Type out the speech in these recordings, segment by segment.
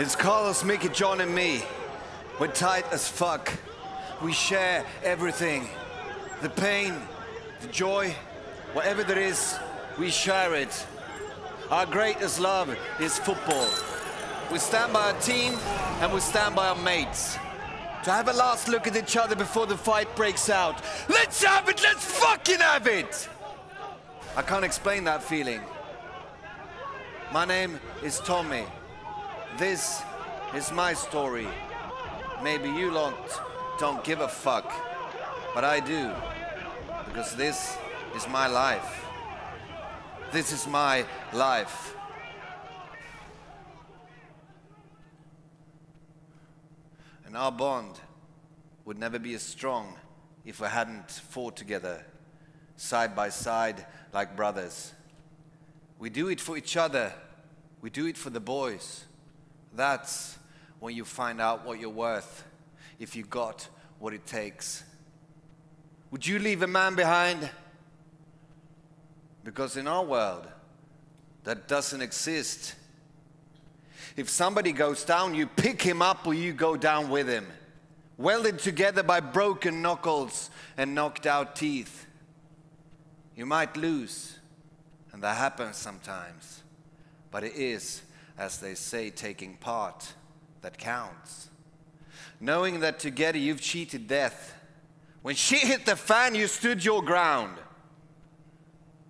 It's Carlos, Mickey, John, and me. We're tight as fuck. We share everything. The pain, the joy, whatever there is, we share it. Our greatest love is football. We stand by our team and we stand by our mates. To have a last look at each other before the fight breaks out. Let's have it! Let's fucking have it! I can't explain that feeling. My name is Tommy. This is my story. Maybe you lot don't give a fuck, but I do. Because this is my life. This is my life. And our bond would never be as strong if we hadn't fought together, side by side, like brothers. We do it for each other, we do it for the boys. That's when you find out what you're worth, if you got what it takes. Would you leave a man behind? Because in our world, that doesn't exist. If somebody goes down, you pick him up or you go down with him, welded together by broken knuckles and knocked out teeth. You might lose, and that happens sometimes, but it is, as they say, taking part that counts. Knowing that together you've cheated death. When shit hit the fan, you stood your ground.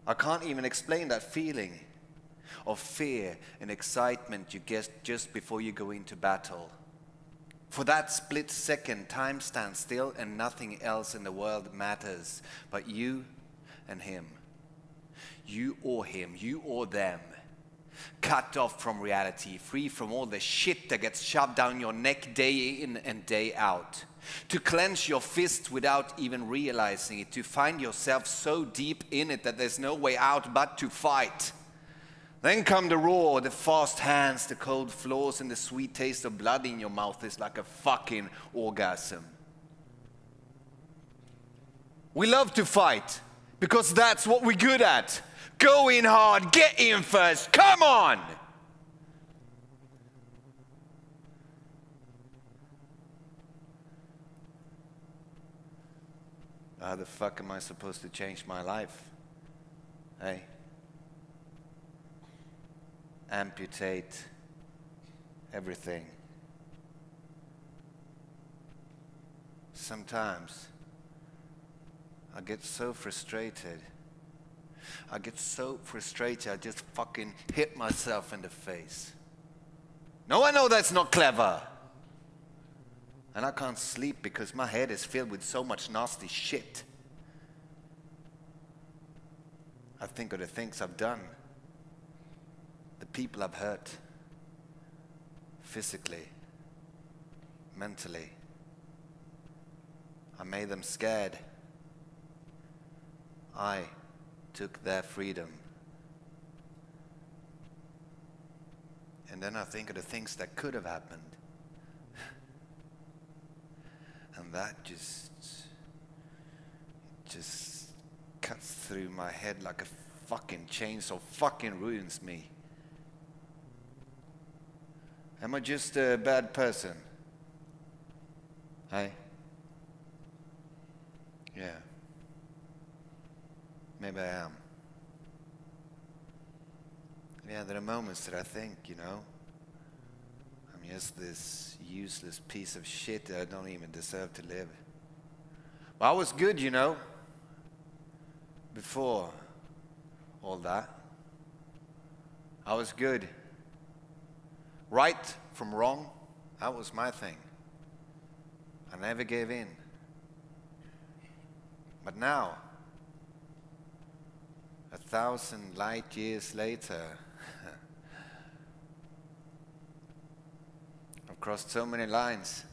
I can't even explain that feeling of fear and excitement you get just before you go into battle. For that split second, time stands still and nothing else in the world matters but you and him. You or him, you or them. Cut off from reality, free from all the shit that gets shoved down your neck day in and day out. To clench your fist without even realizing it, to find yourself so deep in it that there's no way out but to fight. Then come the roar, the fast hands, the cold floors, and the sweet taste of blood in your mouth is like a fucking orgasm. We love to fight because that's what we're good at. Go in hard, get in first, come on! How the fuck am I supposed to change my life? Hey? Amputate everything. Sometimes I get so frustrated. I get so frustrated, I just fucking hit myself in the face. No, I know that's not clever. And I can't sleep because my head is filled with so much nasty shit. I think of the things I've done, the people I've hurt, physically, mentally. I made them scared. I took their freedom. And then I think of the things that could have happened. and that just just cuts through my head like a fucking chainsaw, fucking ruins me. Am I just a bad person? Hey? Yeah. Maybe I am. Yeah, there are moments that I think, you know, I'm just this useless piece of shit that I don't even deserve to live. But I was good, you know, before all that. I was good. Right from wrong, that was my thing. I never gave in. But now, a thousand light years later, I've crossed so many lines.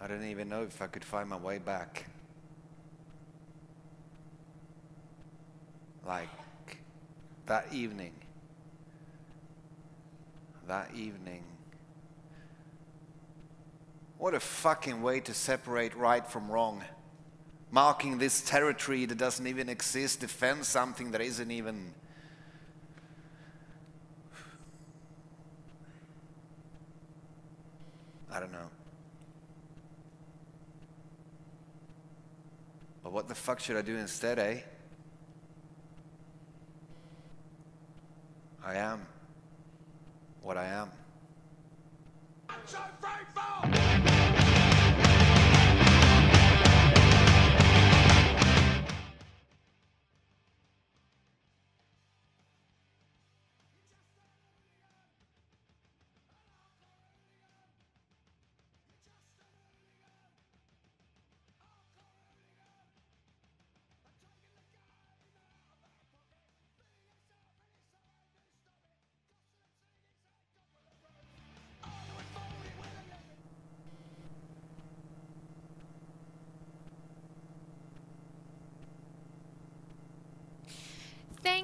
I don't even know if I could find my way back. Like that evening. That evening. What a fucking way to separate right from wrong marking this territory that doesn't even exist, defend something that isn't even. I don't know. But what the fuck should I do instead, eh? I am what I am.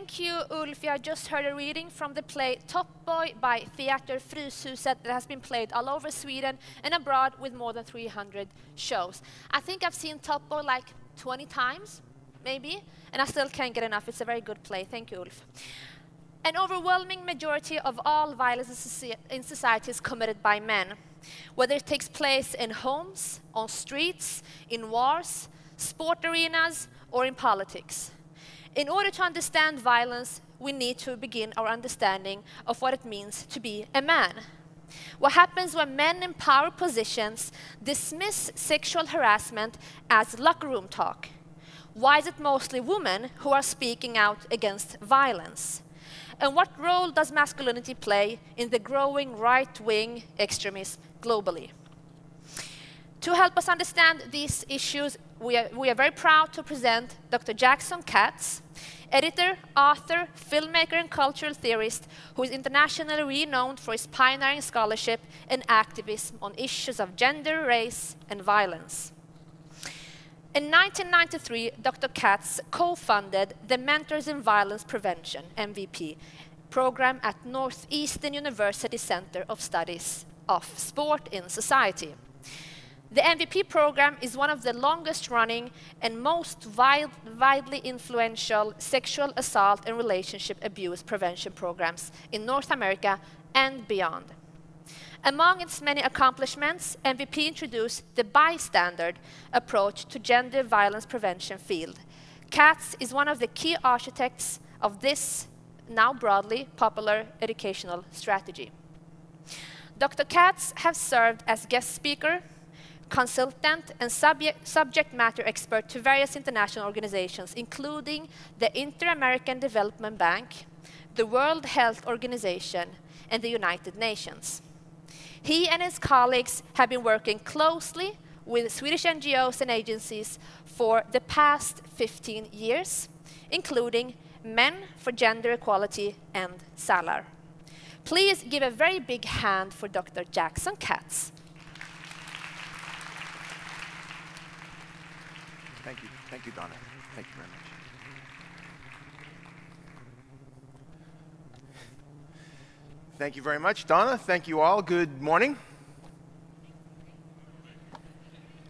Thank you, Ulf. I just heard a reading from the play Top Boy by Theater Fryshuset that has been played all over Sweden and abroad with more than 300 shows. I think I've seen Top Boy like 20 times, maybe, and I still can't get enough. It's a very good play. Thank you, Ulf. An overwhelming majority of all violence in society is committed by men, whether it takes place in homes, on streets, in wars, sport arenas, or in politics. In order to understand violence, we need to begin our understanding of what it means to be a man. What happens when men in power positions dismiss sexual harassment as locker room talk? Why is it mostly women who are speaking out against violence? And what role does masculinity play in the growing right wing extremism globally? To help us understand these issues, we are, we are very proud to present Dr. Jackson Katz, editor, author, filmmaker, and cultural theorist who is internationally renowned for his pioneering scholarship and activism on issues of gender, race, and violence. In 1993, Dr. Katz co-funded the Mentors in Violence Prevention, MVP, program at Northeastern University Center of Studies of Sport in Society. The MVP program is one of the longest running and most widely influential sexual assault and relationship abuse prevention programs in North America and beyond. Among its many accomplishments, MVP introduced the bystander approach to gender violence prevention field. Katz is one of the key architects of this now broadly popular educational strategy. Dr. Katz has served as guest speaker consultant and subject, subject matter expert to various international organizations, including the Inter-American Development Bank, the World Health Organization, and the United Nations. He and his colleagues have been working closely with Swedish NGOs and agencies for the past 15 years, including Men for Gender Equality and SALAR. Please give a very big hand for Dr. Jackson Katz. Thank you. Donna. Thank you very much. Thank you very much, Donna. Thank you all. Good morning.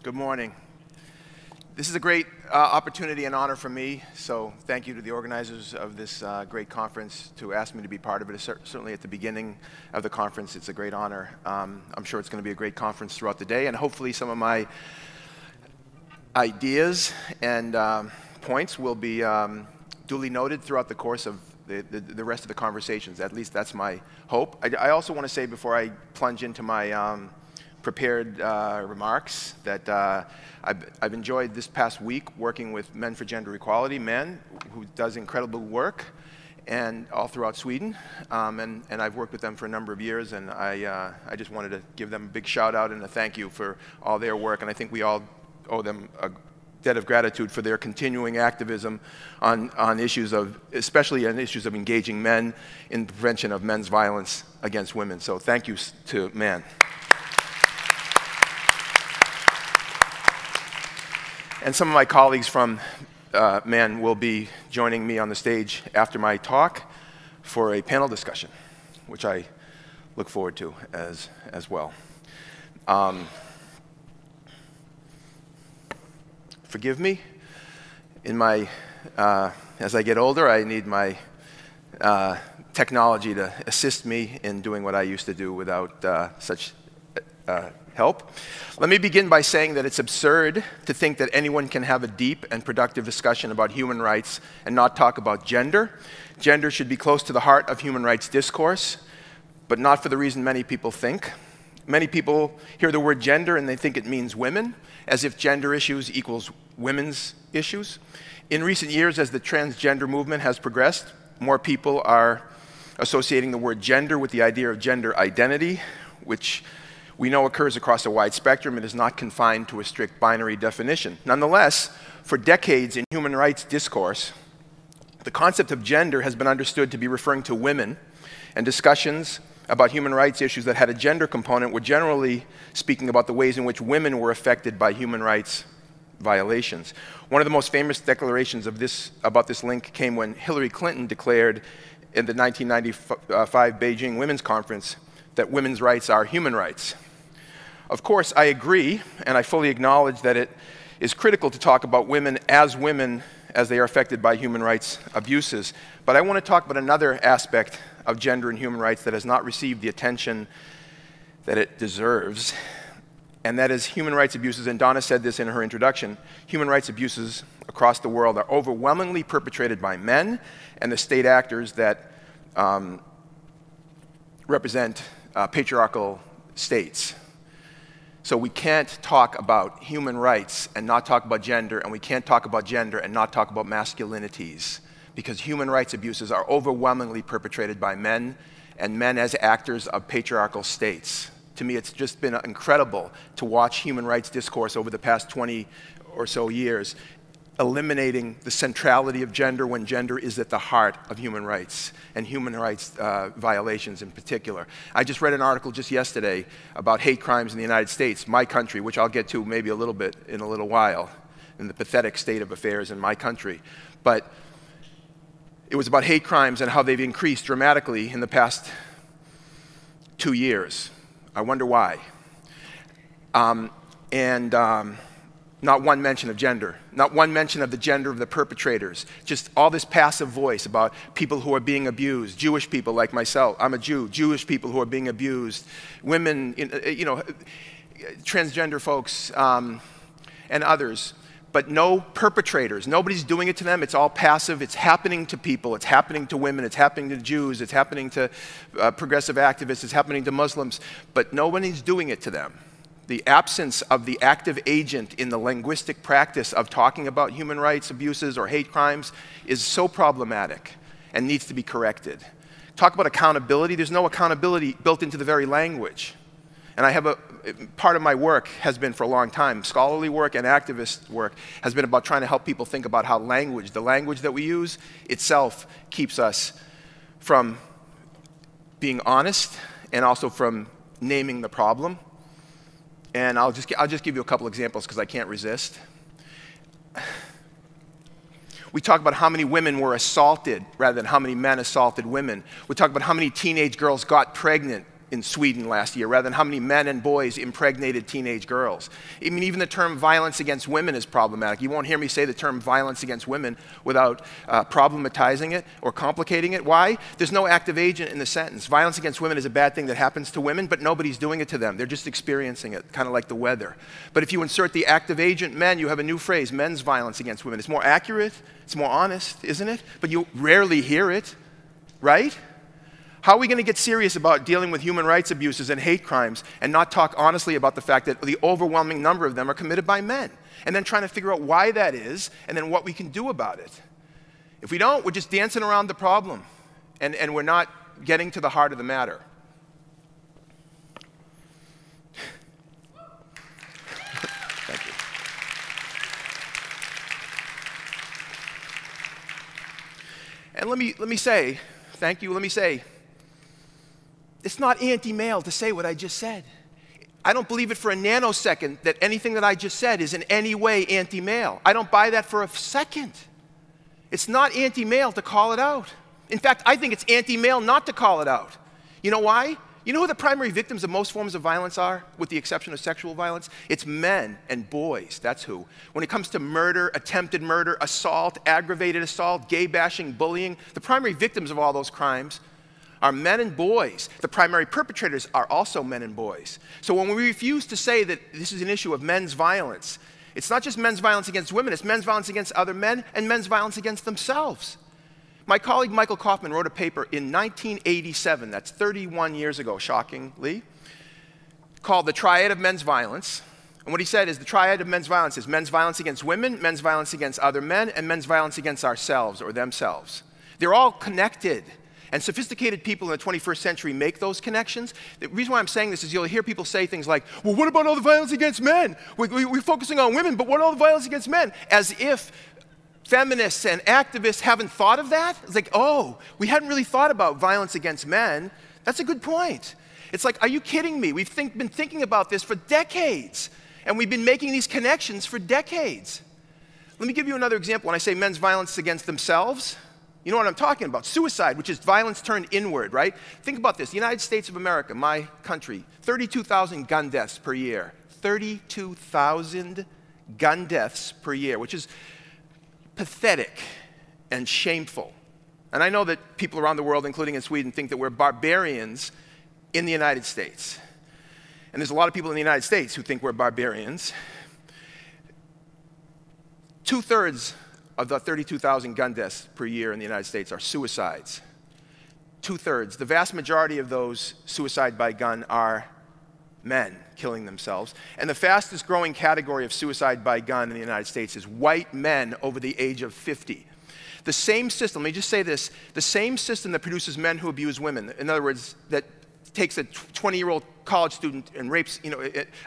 Good morning. This is a great uh, opportunity and honor for me, so thank you to the organizers of this uh, great conference to ask me to be part of it. Certainly at the beginning of the conference, it's a great honor. Um, I'm sure it's going to be a great conference throughout the day, and hopefully some of my ideas and um, points will be um, duly noted throughout the course of the, the, the, rest of the conversations. At least that's my hope. I, I also want to say before I plunge into my um, prepared uh, remarks that uh, I've, I've, enjoyed this past week working with Men for Gender Equality, Men, who does incredible work and all throughout Sweden. Um, and, and, I've worked with them for a number of years, and I, uh, I just wanted to give them a big shout out and a thank you for all their work. And I think we all owe them a debt of gratitude for their continuing activism on, on issues of, especially on issues of engaging men in prevention of men's violence against women. So thank you to MAN. And some of my colleagues from uh, MAN will be joining me on the stage after my talk for a panel discussion, which I look forward to as, as well. Um, forgive me. In my, uh, as I get older, I need my uh, technology to assist me in doing what I used to do without uh, such uh, help. Let me begin by saying that it's absurd to think that anyone can have a deep and productive discussion about human rights and not talk about gender. Gender should be close to the heart of human rights discourse, but not for the reason many people think. Many people hear the word gender and they think it means women, as if gender issues equals women's issues. In recent years, as the transgender movement has progressed, more people are associating the word gender with the idea of gender identity, which we know occurs across a wide spectrum and is not confined to a strict binary definition. Nonetheless, for decades in human rights discourse, the concept of gender has been understood to be referring to women, and discussions about human rights issues that had a gender component were generally speaking about the ways in which women were affected by human rights violations. One of the most famous declarations of this, about this link came when Hillary Clinton declared in the 1995 Beijing Women's Conference that women's rights are human rights. Of course, I agree, and I fully acknowledge that it is critical to talk about women as women as they are affected by human rights abuses. But I want to talk about another aspect of gender and human rights that has not received the attention that it deserves, and that is human rights abuses. And Donna said this in her introduction human rights abuses across the world are overwhelmingly perpetrated by men and the state actors that um, represent uh, patriarchal states. So we can't talk about human rights and not talk about gender, and we can't talk about gender and not talk about masculinities, because human rights abuses are overwhelmingly perpetrated by men and men as actors of patriarchal states. To me, it's just been incredible to watch human rights discourse over the past 20 or so years eliminating the centrality of gender when gender is at the heart of human rights and human rights uh, violations in particular. I just read an article just yesterday about hate crimes in the United States, my country, which I'll get to maybe a little bit in a little while, in the pathetic state of affairs in my country. But it was about hate crimes and how they've increased dramatically in the past two years. I wonder why. Um, and um, not one mention of gender, not one mention of the gender of the perpetrators. Just all this passive voice about people who are being abused, Jewish people like myself. I'm a Jew, Jewish people who are being abused, women, you know, transgender folks, um, and others. But no perpetrators. Nobody's doing it to them. It's all passive. It's happening to people. It's happening to women. It's happening to Jews. It's happening to uh, progressive activists. It's happening to Muslims. But nobody's doing it to them the absence of the active agent in the linguistic practice of talking about human rights abuses or hate crimes is so problematic and needs to be corrected. Talk about accountability, there's no accountability built into the very language. And I have a part of my work has been for a long time, scholarly work and activist work has been about trying to help people think about how language, the language that we use itself keeps us from being honest and also from naming the problem and I'll just, I'll just give you a couple examples because I can't resist. We talk about how many women were assaulted rather than how many men assaulted women. We talk about how many teenage girls got pregnant in Sweden last year, rather than how many men and boys impregnated teenage girls. I mean, even the term violence against women is problematic. You won't hear me say the term violence against women without uh, problematizing it or complicating it. Why? There's no active agent in the sentence. Violence against women is a bad thing that happens to women, but nobody's doing it to them. They're just experiencing it, kind of like the weather. But if you insert the active agent men, you have a new phrase men's violence against women. It's more accurate, it's more honest, isn't it? But you rarely hear it, right? How are we going to get serious about dealing with human rights abuses and hate crimes and not talk honestly about the fact that the overwhelming number of them are committed by men? And then trying to figure out why that is and then what we can do about it. If we don't, we're just dancing around the problem and, and we're not getting to the heart of the matter. And let me, let me say, thank you, let me say, it's not anti male to say what I just said. I don't believe it for a nanosecond that anything that I just said is in any way anti male. I don't buy that for a second. It's not anti male to call it out. In fact, I think it's anti male not to call it out. You know why? You know who the primary victims of most forms of violence are, with the exception of sexual violence? It's men and boys. That's who. When it comes to murder, attempted murder, assault, aggravated assault, gay bashing, bullying, the primary victims of all those crimes are men and boys. The primary perpetrators are also men and boys. So when we refuse to say that this is an issue of men's violence, it's not just men's violence against women, it's men's violence against other men and men's violence against themselves. My colleague Michael Kaufman wrote a paper in 1987, that's 31 years ago, shockingly, called The Triad of Men's Violence. And what he said is the triad of men's violence is men's violence against women, men's violence against other men, and men's violence against ourselves or themselves. They're all connected. And sophisticated people in the 21st century make those connections. The reason why I'm saying this is you'll hear people say things like, well, what about all the violence against men? We, we, we're focusing on women, but what about all the violence against men? As if feminists and activists haven't thought of that. It's like, oh, we hadn't really thought about violence against men. That's a good point. It's like, are you kidding me? We've think, been thinking about this for decades, and we've been making these connections for decades. Let me give you another example. When I say men's violence against themselves, you know what I'm talking about. Suicide, which is violence turned inward, right? Think about this. The United States of America, my country, 32,000 gun deaths per year. 32,000 gun deaths per year, which is pathetic and shameful. And I know that people around the world, including in Sweden, think that we're barbarians in the United States. And there's a lot of people in the United States who think we're barbarians. Two thirds of the 32,000 gun deaths per year in the United States are suicides. Two thirds. The vast majority of those suicide by gun are men killing themselves. And the fastest growing category of suicide by gun in the United States is white men over the age of 50. The same system, let me just say this the same system that produces men who abuse women, in other words, that takes a 20 year old college student and rapes, you know,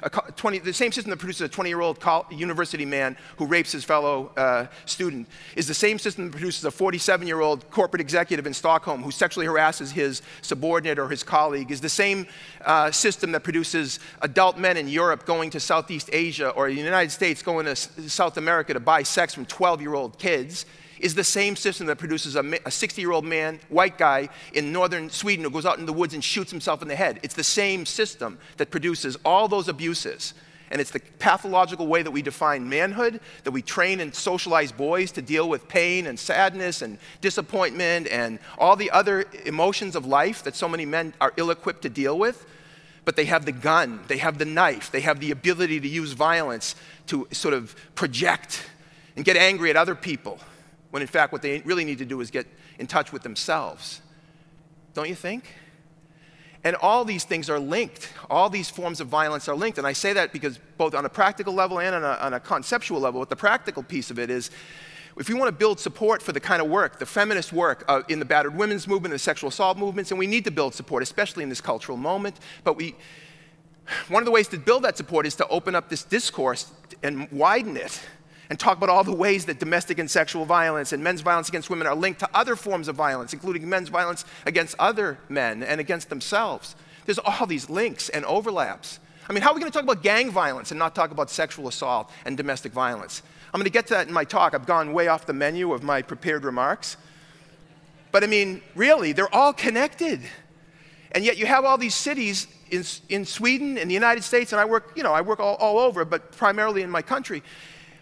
a 20, the same system that produces a 20 year old university man who rapes his fellow uh, student is the same system that produces a 47 year old corporate executive in Stockholm who sexually harasses his subordinate or his colleague, is the same uh, system that produces adult men in Europe going to Southeast Asia or the United States going to South America to buy sex from 12 year old kids is the same system that produces a 60 year old man, white guy in northern Sweden who goes out in the woods and shoots himself in the head. It's the same system that produces all those abuses. And it's the pathological way that we define manhood, that we train and socialize boys to deal with pain and sadness and disappointment and all the other emotions of life that so many men are ill equipped to deal with. But they have the gun, they have the knife, they have the ability to use violence to sort of project and get angry at other people when in fact what they really need to do is get in touch with themselves. Don't you think? And all these things are linked. All these forms of violence are linked. And I say that because both on a practical level and on a, on a conceptual level, what the practical piece of it is if we want to build support for the kind of work, the feminist work uh, in the battered women's movement, the sexual assault movements, and we need to build support, especially in this cultural moment. But we, one of the ways to build that support is to open up this discourse and widen it and talk about all the ways that domestic and sexual violence and men's violence against women are linked to other forms of violence, including men's violence against other men and against themselves. There's all these links and overlaps. I mean, how are we going to talk about gang violence and not talk about sexual assault and domestic violence? I'm going to get to that in my talk. I've gone way off the menu of my prepared remarks. But I mean, really, they're all connected. And yet you have all these cities in, in Sweden, in the United States, and I work, you know, I work all, all over, but primarily in my country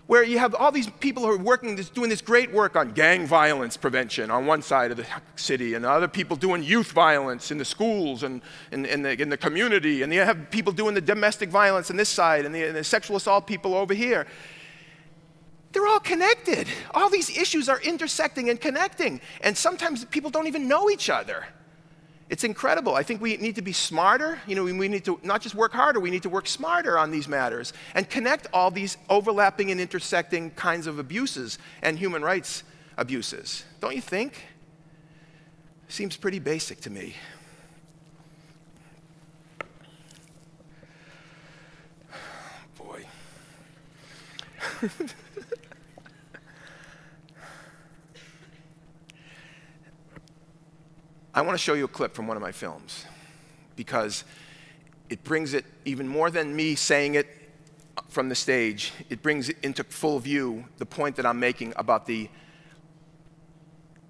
where you have all these people who are working, this, doing this great work on gang violence prevention on one side of the city, and other people doing youth violence in the schools and in, in, the, in the community, and you have people doing the domestic violence on this side, and the, and the sexual assault people over here. They're all connected. All these issues are intersecting and connecting, and sometimes people don't even know each other. It's incredible. I think we need to be smarter. You know, we need to not just work harder, we need to work smarter on these matters and connect all these overlapping and intersecting kinds of abuses and human rights abuses. Don't you think? Seems pretty basic to me. Boy. I want to show you a clip from one of my films because it brings it even more than me saying it from the stage, it brings it into full view the point that I'm making about the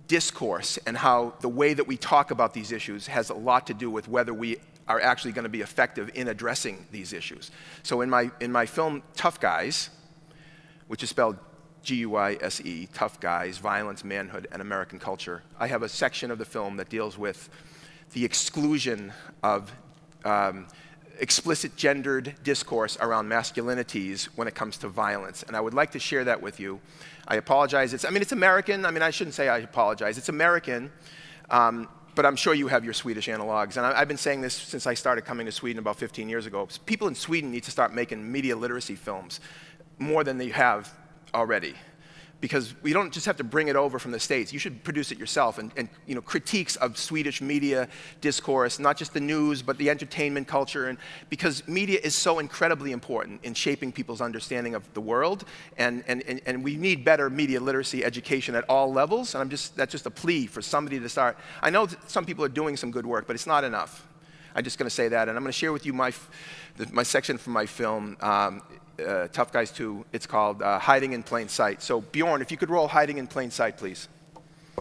discourse and how the way that we talk about these issues has a lot to do with whether we are actually going to be effective in addressing these issues. So in my, in my film, Tough Guise, which is spelled G U I S E, Tough Guise, Violence, Manhood, and American Culture. I have a section of the film that deals with the exclusion of um, explicit gendered discourse around masculinities when it comes to violence. And I would like to share that with you. I apologize. It's, I mean, it's American. I mean, I shouldn't say I apologize. It's American. Um, but I'm sure you have your Swedish analogs. And I, have been saying this since I started coming to Sweden about 15 years ago. People in Sweden need to start making media literacy films more than they have already because we don't just have to bring it over from the States. You should produce it yourself. And, and, you know, critiques of Swedish media discourse, not just the news, but the entertainment culture. And because media is so incredibly important in shaping people's understanding of the world. And, and, and, and we need better media literacy education at all levels. And I'm just, that's just a plea for somebody to start. I know some people are doing some good work, but it's not enough. I'm just going to say that. And I'm going to share with you my, my section from my film. Um, uh, Tough Guise 2. It's called uh, Hiding in Plain Sight. So, Bjorn, if you could roll Hiding in Plain Sight, please.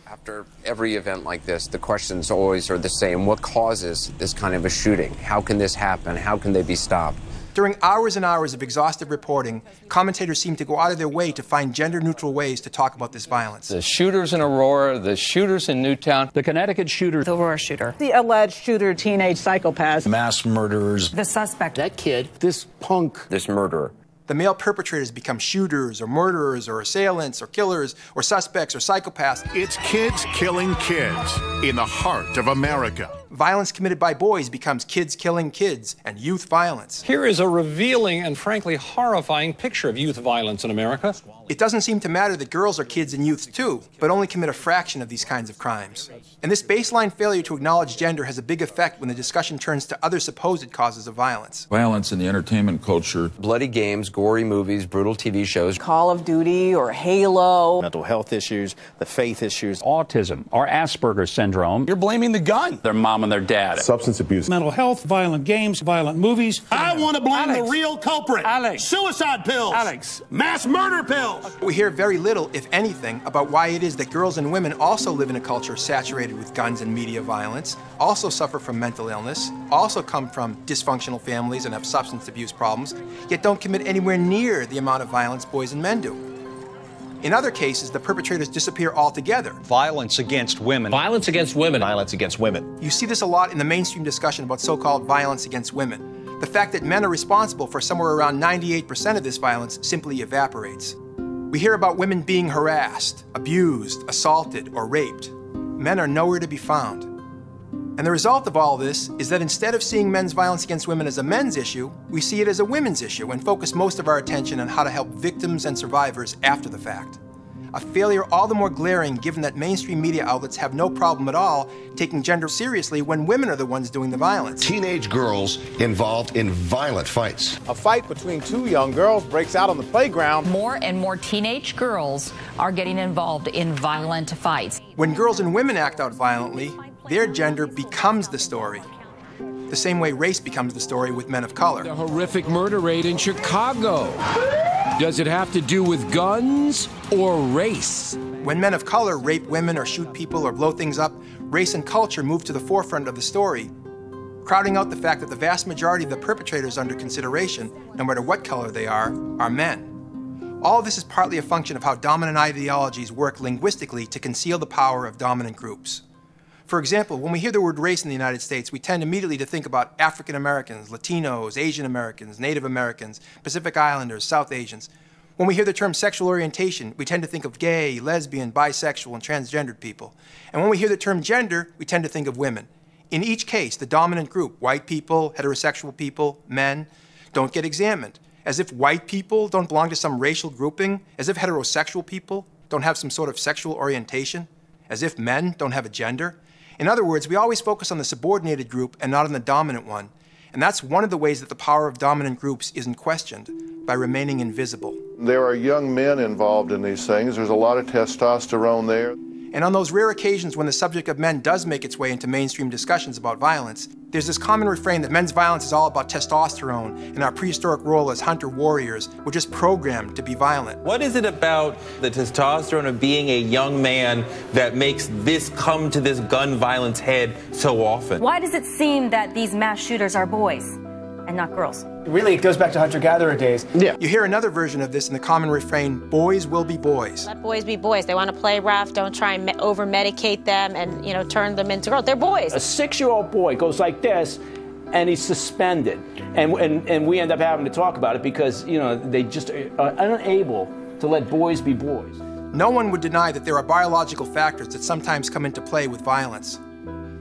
After every event like this, the questions always are the same. What causes this kind of a shooting? How can this happen? How can they be stopped? During hours and hours of exhaustive reporting, commentators seem to go out of their way to find gender neutral ways to talk about this violence. The shooters in Aurora, the shooters in Newtown, the Connecticut shooter, the Aurora shooter, the alleged shooter, teenage psychopath, mass murderers, the suspect, that kid, this punk, this murderer the male perpetrators become shooters or murderers or assailants or killers or suspects or psychopaths. It's kids killing kids in the heart of America. Violence committed by boys becomes kids killing kids and youth violence. Here is a revealing and frankly horrifying picture of youth violence in America. It doesn't seem to matter that girls are kids and youth too, but only commit a fraction of these kinds of crimes. And this baseline failure to acknowledge gender has a big effect when the discussion turns to other supposed causes of violence. Violence in the entertainment culture. Bloody games, gory movies, brutal TV shows. Call of Duty or Halo. Mental health issues, the faith issues. Autism or Asperger's syndrome. You're blaming the gun. Their mom and their dad. Substance abuse. Mental health, violent games, violent movies. I want to blame Alex. the real culprit. Alex. Suicide pills. Alex. Mass murder pills. We hear very little, if anything, about why it is that girls and women also live in a culture saturated with guns and media violence, also suffer from mental illness, also come from dysfunctional families and have substance abuse problems, yet don't commit anywhere near the amount of violence boys and men do. In other cases, the perpetrators disappear altogether. Violence against women. Violence against women. Violence against women. You see this a lot in the mainstream discussion about so called violence against women. The fact that men are responsible for somewhere around 98% of this violence simply evaporates. We hear about women being harassed, abused, assaulted, or raped. Men are nowhere to be found. And the result of all this is that instead of seeing men's violence against women as a men's issue, we see it as a women's issue and focus most of our attention on how to help victims and survivors after the fact. A failure all the more glaring given that mainstream media outlets have no problem at all taking gender seriously when women are the ones doing the violence. Teenage girls involved in violent fights. A fight between two young girls breaks out on the playground. More and more teenage girls are getting involved in violent fights. When girls and women act out violently, their gender becomes the story. The same way race becomes the story with men of color. The horrific murder rate in Chicago. Does it have to do with guns or race? When men of color rape women or shoot people or blow things up, race and culture move to the forefront of the story, crowding out the fact that the vast majority of the perpetrators under consideration, no matter what color they are, are men. All of this is partly a function of how dominant ideologies work linguistically to conceal the power of dominant groups. For example, when we hear the word race in the United States, we tend immediately to think about African Americans, Latinos, Asian Americans, Native Americans, Pacific Islanders, South Asians. When we hear the term sexual orientation, we tend to think of gay, lesbian, bisexual, and transgendered people. And when we hear the term gender, we tend to think of women. In each case, the dominant group, white people, heterosexual people, men, don't get examined. As if white people don't belong to some racial grouping, as if heterosexual people don't have some sort of sexual orientation, as if men don't have a gender. In other words, we always focus on the subordinated group and not on the dominant one. And that's one of the ways that the power of dominant groups isn't questioned, by remaining invisible. There are young men involved in these things. There's a lot of testosterone there. And on those rare occasions when the subject of men does make its way into mainstream discussions about violence, there's this common refrain that men's violence is all about testosterone and our prehistoric role as hunter warriors. We're just programmed to be violent. What is it about the testosterone of being a young man that makes this come to this gun violence head so often? Why does it seem that these mass shooters are boys? And not girls. Really, it goes back to hunter gatherer days. Yeah. You hear another version of this in the common refrain boys will be boys. Let boys be boys. They want to play rough. Don't try and me- over medicate them and you know turn them into girls. They're boys. A six year old boy goes like this and he's suspended. And, and, and we end up having to talk about it because, you know, they just are unable to let boys be boys. No one would deny that there are biological factors that sometimes come into play with violence.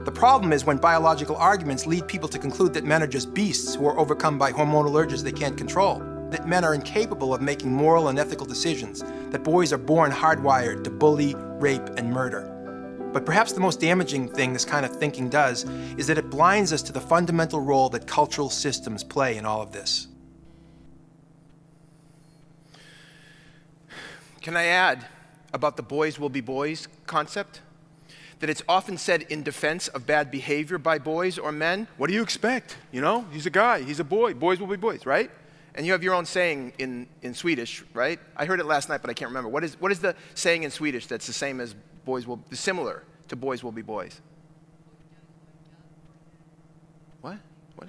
The problem is when biological arguments lead people to conclude that men are just beasts who are overcome by hormonal urges they can't control, that men are incapable of making moral and ethical decisions, that boys are born hardwired to bully, rape, and murder. But perhaps the most damaging thing this kind of thinking does is that it blinds us to the fundamental role that cultural systems play in all of this. Can I add about the boys will be boys concept? That it's often said in defense of bad behavior by boys or men. What do you expect? You know, he's a guy, he's a boy, boys will be boys, right? And you have your own saying in, in Swedish, right? I heard it last night, but I can't remember. What is, what is the saying in Swedish that's the same as boys will, similar to boys will be boys? What? What?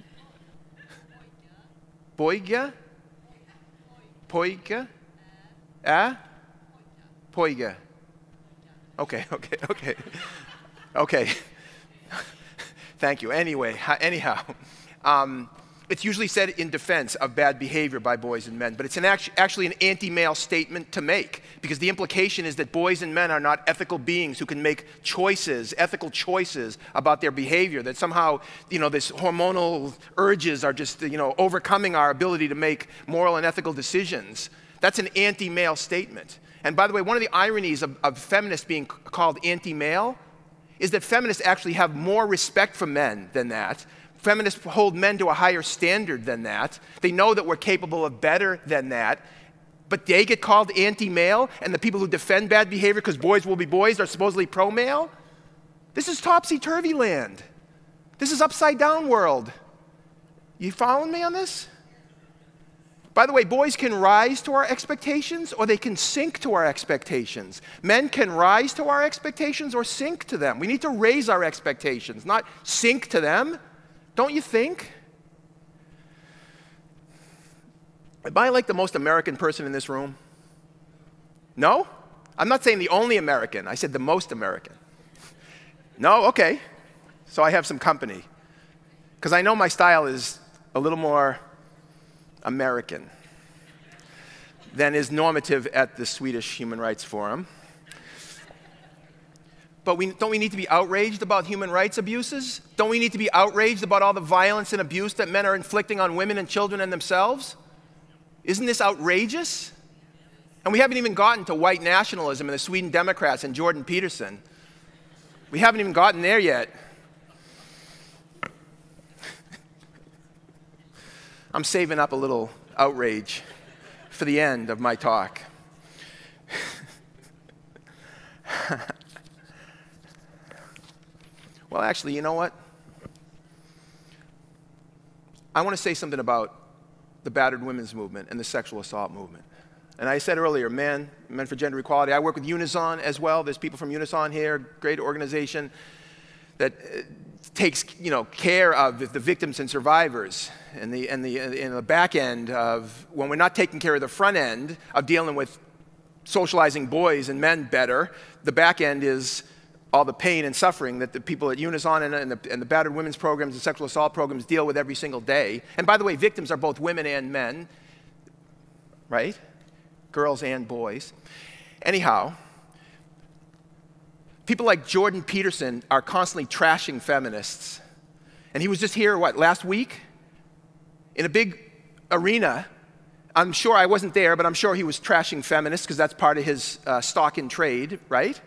Boiga? Poika? Ah? Poiga. Okay, okay, okay. Okay. Thank you. Anyway, anyhow, um, it's usually said in defense of bad behavior by boys and men, but it's an actu- actually an anti male statement to make because the implication is that boys and men are not ethical beings who can make choices, ethical choices about their behavior, that somehow, you know, this hormonal urges are just, you know, overcoming our ability to make moral and ethical decisions. That's an anti male statement. And by the way, one of the ironies of, of feminists being called anti male is that feminists actually have more respect for men than that. Feminists hold men to a higher standard than that. They know that we're capable of better than that. But they get called anti male, and the people who defend bad behavior because boys will be boys are supposedly pro male? This is topsy turvy land. This is upside down world. You following me on this? By the way, boys can rise to our expectations or they can sink to our expectations. Men can rise to our expectations or sink to them. We need to raise our expectations, not sink to them. Don't you think? Am I like the most American person in this room? No? I'm not saying the only American. I said the most American. No? Okay. So I have some company. Because I know my style is a little more American than is normative at the Swedish Human Rights Forum. But we, don't we need to be outraged about human rights abuses? Don't we need to be outraged about all the violence and abuse that men are inflicting on women and children and themselves? Isn't this outrageous? And we haven't even gotten to white nationalism and the Sweden Democrats and Jordan Peterson. We haven't even gotten there yet. I'm saving up a little outrage for the end of my talk. well, actually, you know what? I want to say something about the battered women's movement and the sexual assault movement. And I said earlier, men, Men for Gender Equality. I work with Unizon as well. There's people from Unizon here, great organization that uh, takes you know, care of the victims and survivors and the, and, the, and the back end of when we're not taking care of the front end of dealing with socializing boys and men better, the back end is all the pain and suffering that the people at Unizon and, and, the, and the battered women's programs and sexual assault programs deal with every single day. And by the way, victims are both women and men, right? Girls and boys. Anyhow, people like Jordan Peterson are constantly trashing feminists. And he was just here, what, last week? In a big arena. I'm sure I wasn't there, but I'm sure he was trashing feminists because that's part of his uh, stock in trade, right?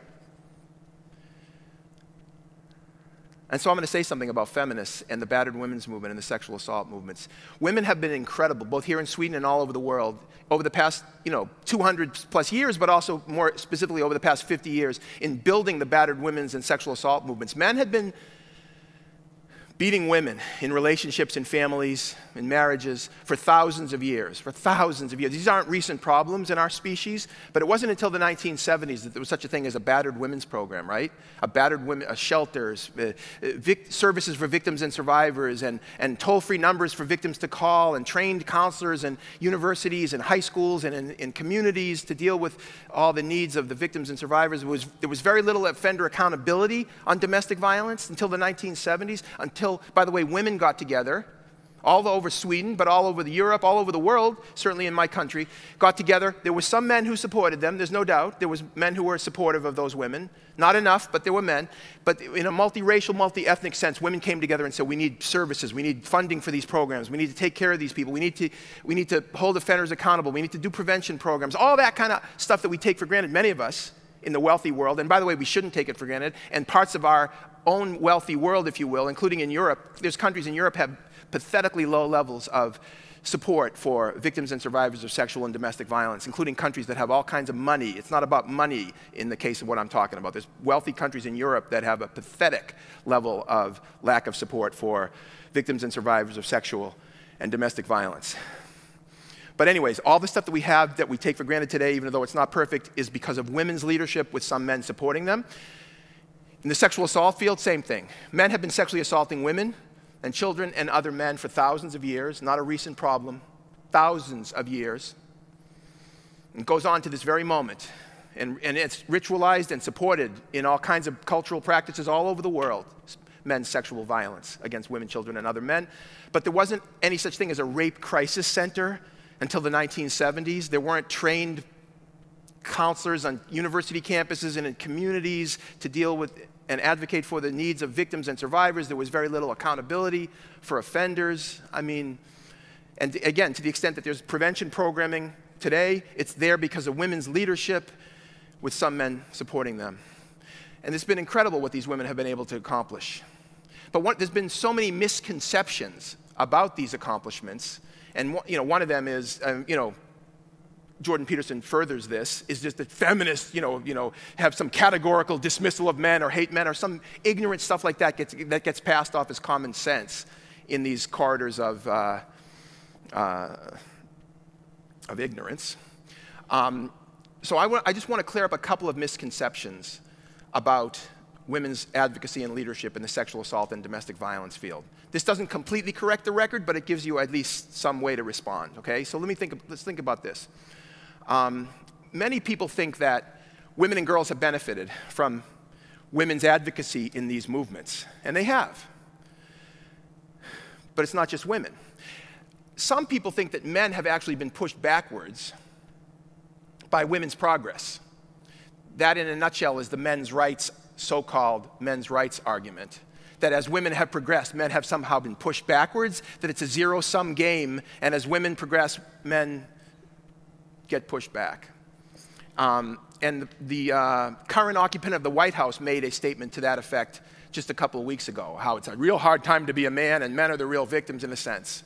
And so I'm going to say something about feminists and the battered women's movement and the sexual assault movements. Women have been incredible, both here in Sweden and all over the world, over the past, you know, 200 plus years, but also more specifically over the past 50 years in building the battered women's and sexual assault movements. Men had been beating women in relationships and families and marriages for thousands of years, for thousands of years. These aren't recent problems in our species, but it wasn't until the 1970s that there was such a thing as a battered women's program, right? A battered women, uh, shelters, uh, uh, vic- services for victims and survivors, and, and toll-free numbers for victims to call, and trained counselors in universities and high schools and in, in communities to deal with all the needs of the victims and survivors. Was, there was very little offender accountability on domestic violence until the 1970s, until until, by the way, women got together, all over Sweden, but all over Europe, all over the world, certainly in my country, got together. There were some men who supported them, there's no doubt. There was men who were supportive of those women. Not enough, but there were men. But in a multiracial, multi-ethnic sense, women came together and said, we need services, we need funding for these programs, we need to take care of these people, we need to, we need to hold offenders accountable, we need to do prevention programs, all that kind of stuff that we take for granted, many of us in the wealthy world. And by the way, we shouldn't take it for granted. And parts of our own wealthy world, if you will, including in Europe, there's countries in Europe have pathetically low levels of support for victims and survivors of sexual and domestic violence, including countries that have all kinds of money. It's not about money in the case of what I'm talking about. There's wealthy countries in Europe that have a pathetic level of lack of support for victims and survivors of sexual and domestic violence. But, anyways, all the stuff that we have that we take for granted today, even though it's not perfect, is because of women's leadership with some men supporting them. In the sexual assault field, same thing. Men have been sexually assaulting women and children and other men for thousands of years, not a recent problem, thousands of years. It goes on to this very moment. And, and it's ritualized and supported in all kinds of cultural practices all over the world men's sexual violence against women, children, and other men. But there wasn't any such thing as a rape crisis center until the 1970s. There weren't trained counselors on university campuses and in communities to deal with and advocate for the needs of victims and survivors. There was very little accountability for offenders. I mean, and again, to the extent that there's prevention programming today, it's there because of women's leadership with some men supporting them. And it's been incredible what these women have been able to accomplish. But what, there's been so many misconceptions about these accomplishments. And you know, one of them is, um, you know, Jordan Peterson furthers this, is just that feminists, you know, you know, have some categorical dismissal of men or hate men or some ignorant stuff like that gets, that gets passed off as common sense in these corridors of, uh, uh, of ignorance. Um, so I, I just want to clear up a couple of misconceptions about women's advocacy and leadership in the sexual assault and domestic violence field. This doesn't completely correct the record, but it gives you at least some way to respond, okay? So let me think, let's think about this. Um, many people think that women and girls have benefited from women's advocacy in these movements, and they have. But it's not just women. Some people think that men have actually been pushed backwards by women's progress. That, in a nutshell, is the men's rights, so called men's rights argument. That as women have progressed, men have somehow been pushed backwards, that it's a zero sum game, and as women progress, men get pushed back. Um, and the, the uh, current occupant of the White House made a statement to that effect just a couple of weeks ago how it's a real hard time to be a man and men are the real victims in a sense.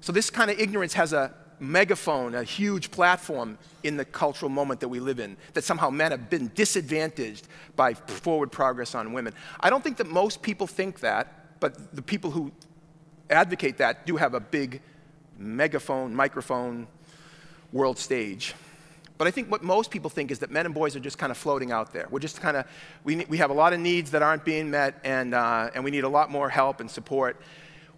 So, this kind of ignorance has a megaphone, a huge platform in the cultural moment that we live in, that somehow men have been disadvantaged by forward progress on women. I don't think that most people think that, but the people who advocate that do have a big megaphone, microphone, world stage. But I think what most people think is that men and boys are just kind of floating out there. We're just kind of, we, we have a lot of needs that aren't being met, and, uh, and we need a lot more help and support,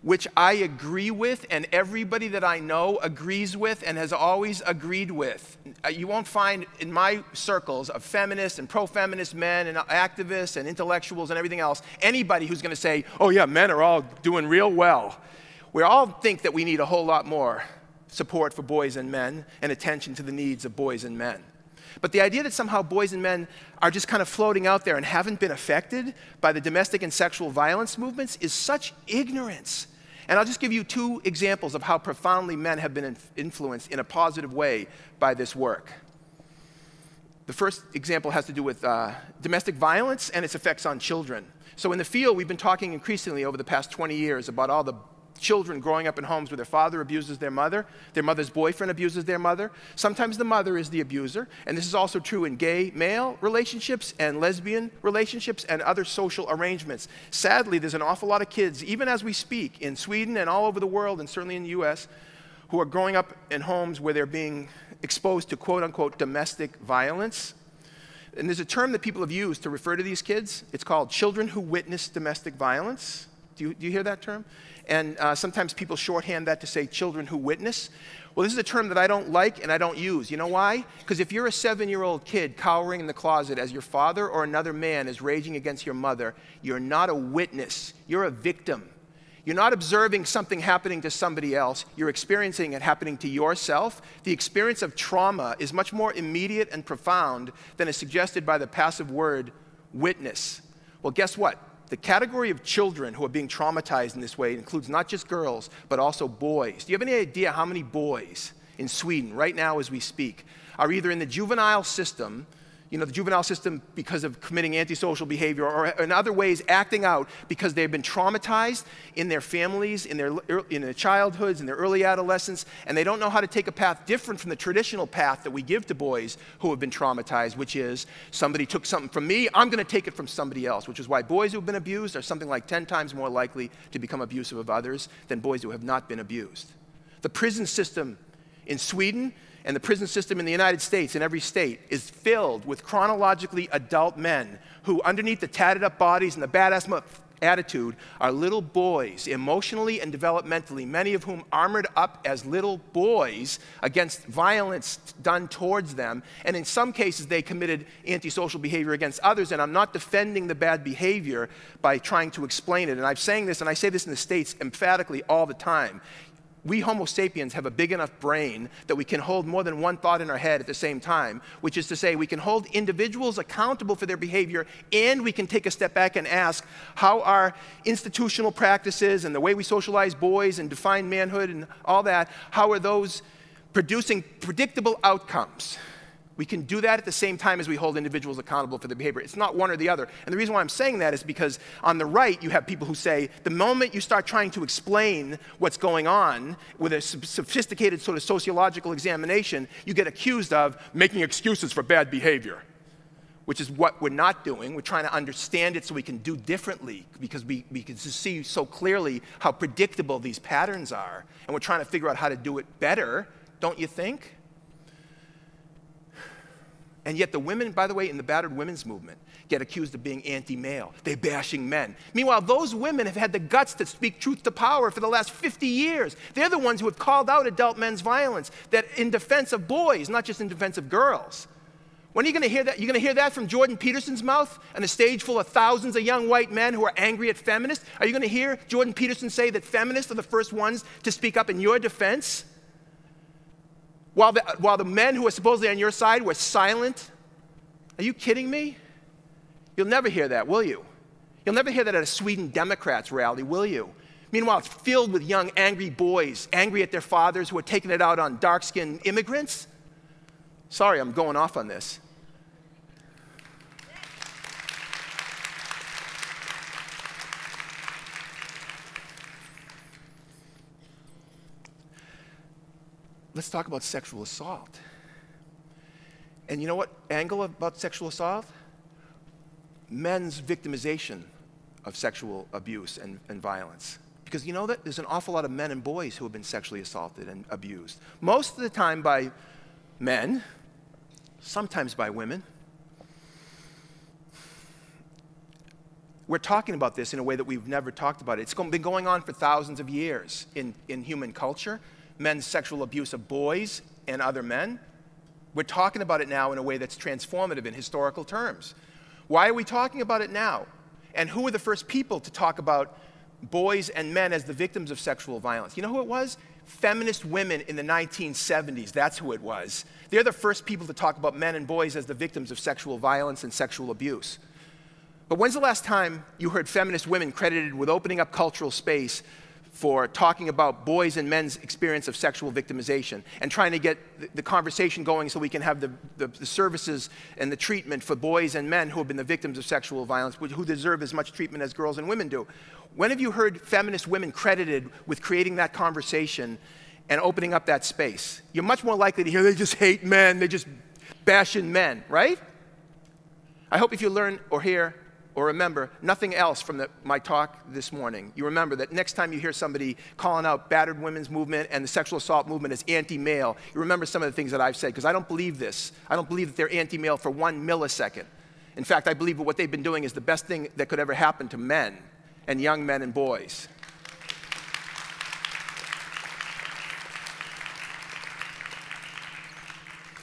which I agree with, and everybody that I know agrees with and has always agreed with. Uh, you won't find in my circles of feminists and pro feminist men and activists and intellectuals and everything else anybody who's going to say, oh, yeah, men are all doing real well. We all think that we need a whole lot more support for boys and men and attention to the needs of boys and men. But the idea that somehow boys and men are just kind of floating out there and haven't been affected by the domestic and sexual violence movements is such ignorance. And I'll just give you two examples of how profoundly men have been influenced in a positive way by this work. The first example has to do with uh, domestic violence and its effects on children. So, in the field, we've been talking increasingly over the past 20 years about all the children growing up in homes where their father abuses their mother, their mother's boyfriend abuses their mother. Sometimes the mother is the abuser, and this is also true in gay male relationships and lesbian relationships and other social arrangements. Sadly, there's an awful lot of kids, even as we speak, in Sweden and all over the world, and certainly in the US, who are growing up in homes where they're being exposed to quote unquote domestic violence. And there's a term that people have used to refer to these kids. It's called children who witness domestic violence. Do you, do you hear that term? And uh, sometimes people shorthand that to say children who witness. Well, this is a term that I don't like and I don't use. You know why? Because if you're a seven year old kid cowering in the closet as your father or another man is raging against your mother, you're not a witness, you're a victim. You're not observing something happening to somebody else, you're experiencing it happening to yourself. The experience of trauma is much more immediate and profound than is suggested by the passive word witness. Well, guess what? The category of children who are being traumatized in this way includes not just girls, but also boys. Do you have any idea how many boys in Sweden, right now as we speak, are either in the juvenile system you know, the juvenile system because of committing antisocial behavior or in other ways acting out because they've been traumatized in their families, in their, in their childhoods, in their early adolescence, and they don't know how to take a path different from the traditional path that we give to boys who have been traumatized, which is somebody took something from me, I'm going to take it from somebody else, which is why boys who have been abused are something like 10 times more likely to become abusive of others than boys who have not been abused. The prison system in Sweden and the prison system in the United States, in every state, is filled with chronologically adult men who, underneath the tatted up bodies and the badass attitude, are little boys, emotionally and developmentally, many of whom armored up as little boys against violence done towards them. And in some cases, they committed antisocial behavior against others. And I'm not defending the bad behavior by trying to explain it. And I'm saying this, and I say this in the States emphatically all the time we Homo sapiens have a big enough brain that we can hold more than one thought in our head at the same time, which is to say, we can hold individuals accountable for their behavior and we can take a step back and ask how our institutional practices and the way we socialize boys and define manhood and all that, how are those producing predictable outcomes? We can do that at the same time as we hold individuals accountable for their behavior. It's not one or the other. And the reason why I'm saying that is because on the right, you have people who say the moment you start trying to explain what's going on with a sophisticated sort of sociological examination, you get accused of making excuses for bad behavior, which is what we're not doing. We're trying to understand it so we can do differently because we, we can see so clearly how predictable these patterns are. And we're trying to figure out how to do it better, don't you think? And yet, the women, by the way, in the battered women's movement, get accused of being anti male. They're bashing men. Meanwhile, those women have had the guts to speak truth to power for the last 50 years. They're the ones who have called out adult men's violence that in defense of boys, not just in defense of girls. When are you going to hear that? You're going to hear that from Jordan Peterson's mouth on a stage full of thousands of young white men who are angry at feminists? Are you going to hear Jordan Peterson say that feminists are the first ones to speak up in your defense? While the, while the men who were supposedly on your side were silent? Are you kidding me? You'll never hear that, will you? You'll never hear that at a Sweden Democrats rally, will you? Meanwhile, it's filled with young, angry boys, angry at their fathers who are taking it out on dark skinned immigrants. Sorry, I'm going off on this. Let's talk about sexual assault. And you know what angle about sexual assault? Men's victimization of sexual abuse and, and violence. Because you know that there's an awful lot of men and boys who have been sexually assaulted and abused. Most of the time by men, sometimes by women. We're talking about this in a way that we've never talked about it. It's been going on for thousands of years in, in human culture men's sexual abuse of boys and other men. We're talking about it now in a way that's transformative in historical terms. Why are we talking about it now? And who were the first people to talk about boys and men as the victims of sexual violence? You know who it was? Feminist women in the 1970s. That's who it was. They're the first people to talk about men and boys as the victims of sexual violence and sexual abuse. But when's the last time you heard feminist women credited with opening up cultural space for talking about boys and men's experience of sexual victimization and trying to get the, conversation going so we can have the, the, the, services and the treatment for boys and men who have been the victims of sexual violence, who deserve as much treatment as girls and women do. When have you heard feminist women credited with creating that conversation and opening up that space? You're much more likely to hear they just hate men, they just bashing men, right? I hope if you learn or hear or remember nothing else from the, my talk this morning, you remember that next time you hear somebody calling out battered women's movement and the sexual assault movement as anti male, you remember some of the things that I've said, because I don't believe this. I don't believe that they're anti male for one millisecond. In fact, I believe that what they've been doing is the best thing that could ever happen to men and young men and boys.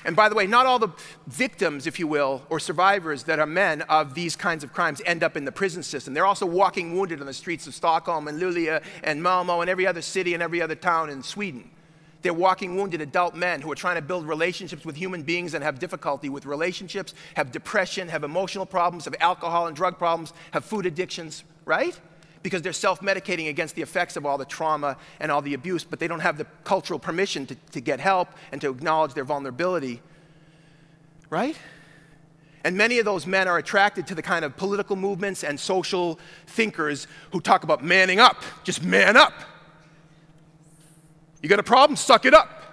And by the way, not all the victims, if you will, or survivors that are men of these kinds of crimes end up in the prison system. They're also walking wounded on the streets of Stockholm and Luleå and Malmo and every other city and every other town in Sweden. They're walking wounded adult men who are trying to build relationships with human beings and have difficulty with relationships, have depression, have emotional problems, have alcohol and drug problems, have food addictions, right? Because they're self medicating against the effects of all the trauma and all the abuse, but they don't have the cultural permission to, to get help and to acknowledge their vulnerability, right? And many of those men are attracted to the kind of political movements and social thinkers who talk about manning up, just man up. You got a problem? Suck it up.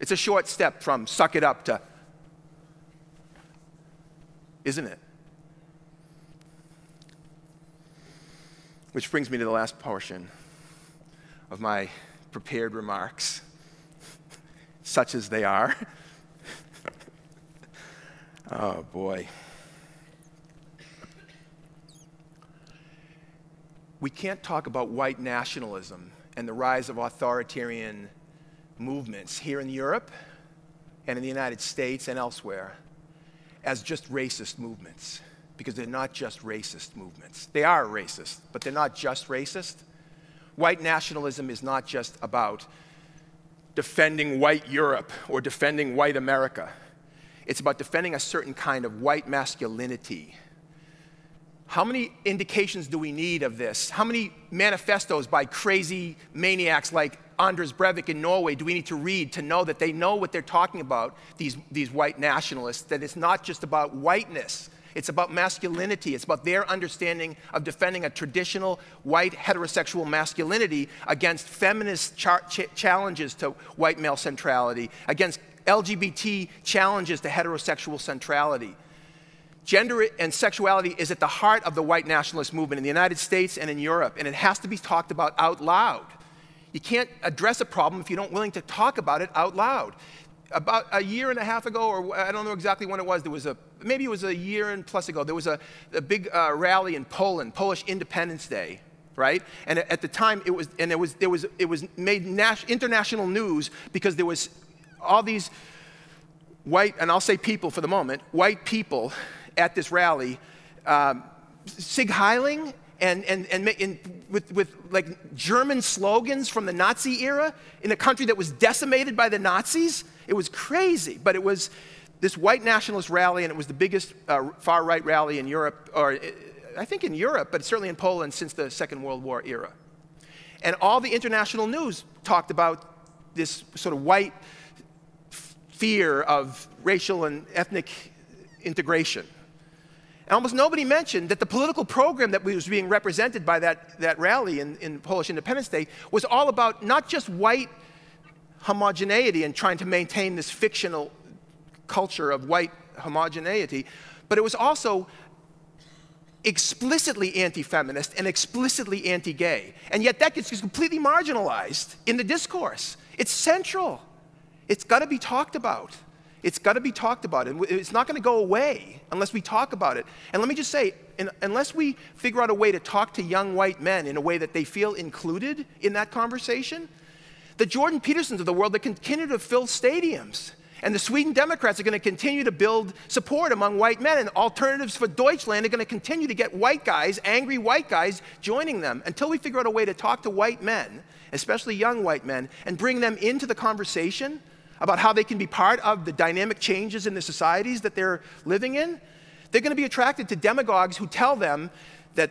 It's a short step from suck it up to, isn't it? Which brings me to the last portion of my prepared remarks, such as they are. oh boy. we can't talk about white nationalism and the rise of authoritarian movements here in Europe and in the United States and elsewhere as just racist movements because they're not just racist movements. They are racist, but they're not just racist. White nationalism is not just about defending white Europe or defending white America. It's about defending a certain kind of white masculinity how many indications do we need of this? How many manifestos by crazy maniacs like Anders Breivik in Norway do we need to read to know that they know what they're talking about, these, these white nationalists, that it's not just about whiteness, it's about masculinity. It's about their understanding of defending a traditional white heterosexual masculinity against feminist ch- challenges to white male centrality, against LGBT challenges to heterosexual centrality. Gender and sexuality is at the heart of the white nationalist movement in the United States and in Europe, and it has to be talked about out loud. You can't address a problem if you don't willing to talk about it out loud. About a year and a half ago, or I don't know exactly when it was, there was a, maybe it was a year and plus ago, there was a, a big uh, rally in Poland, Polish Independence Day, right? And at the time, it was, and it was, there was, it was made international news because there was all these white, and I'll say people for the moment, white people at this rally, um, Sieg Heiling and, and, and, and, with, with like German slogans from the Nazi era in a country that was decimated by the Nazis. It was crazy, but it was this white nationalist rally, and it was the biggest uh, far right rally in Europe, or I think in Europe, but certainly in Poland since the Second World War era. And all the international news talked about this sort of white fear of racial and ethnic integration. And almost nobody mentioned that the political program that was being represented by that, that rally in, in Polish Independence Day was all about not just white homogeneity and trying to maintain this fictional culture of white homogeneity, but it was also explicitly anti feminist and explicitly anti gay. And yet that gets completely marginalized in the discourse. It's central, it's got to be talked about. It's got to be talked about. And it's not going to go away unless we talk about it. And let me just say, unless we figure out a way to talk to young white men in a way that they feel included in that conversation, the Jordan Petersons of the world that continue to fill stadiums. And the Sweden Democrats are going to continue to build support among white men, and alternatives for Deutschland are going to continue to get white guys, angry white guys, joining them until we figure out a way to talk to white men, especially young white men, and bring them into the conversation about how they can be part of the dynamic changes in the societies that they're living in, they're going to be attracted to demagogues who tell them that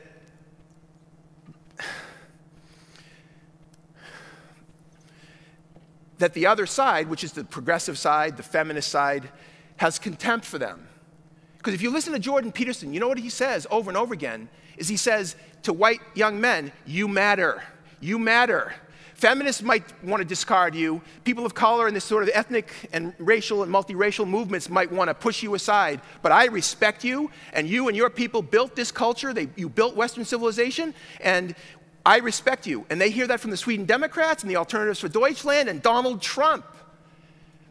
that the other side, which is the progressive side, the feminist side, has contempt for them. Because if you listen to Jordan Peterson, you know what he says over and over again is he says to white young men, you matter. You matter. Feminists might want to discard you. People of color and this sort of ethnic and racial and multiracial movements might want to push you aside. But I respect you, and you and your people built this culture. They, you built Western civilization, and I respect you. And they hear that from the Sweden Democrats and the Alternatives for Deutschland and Donald Trump.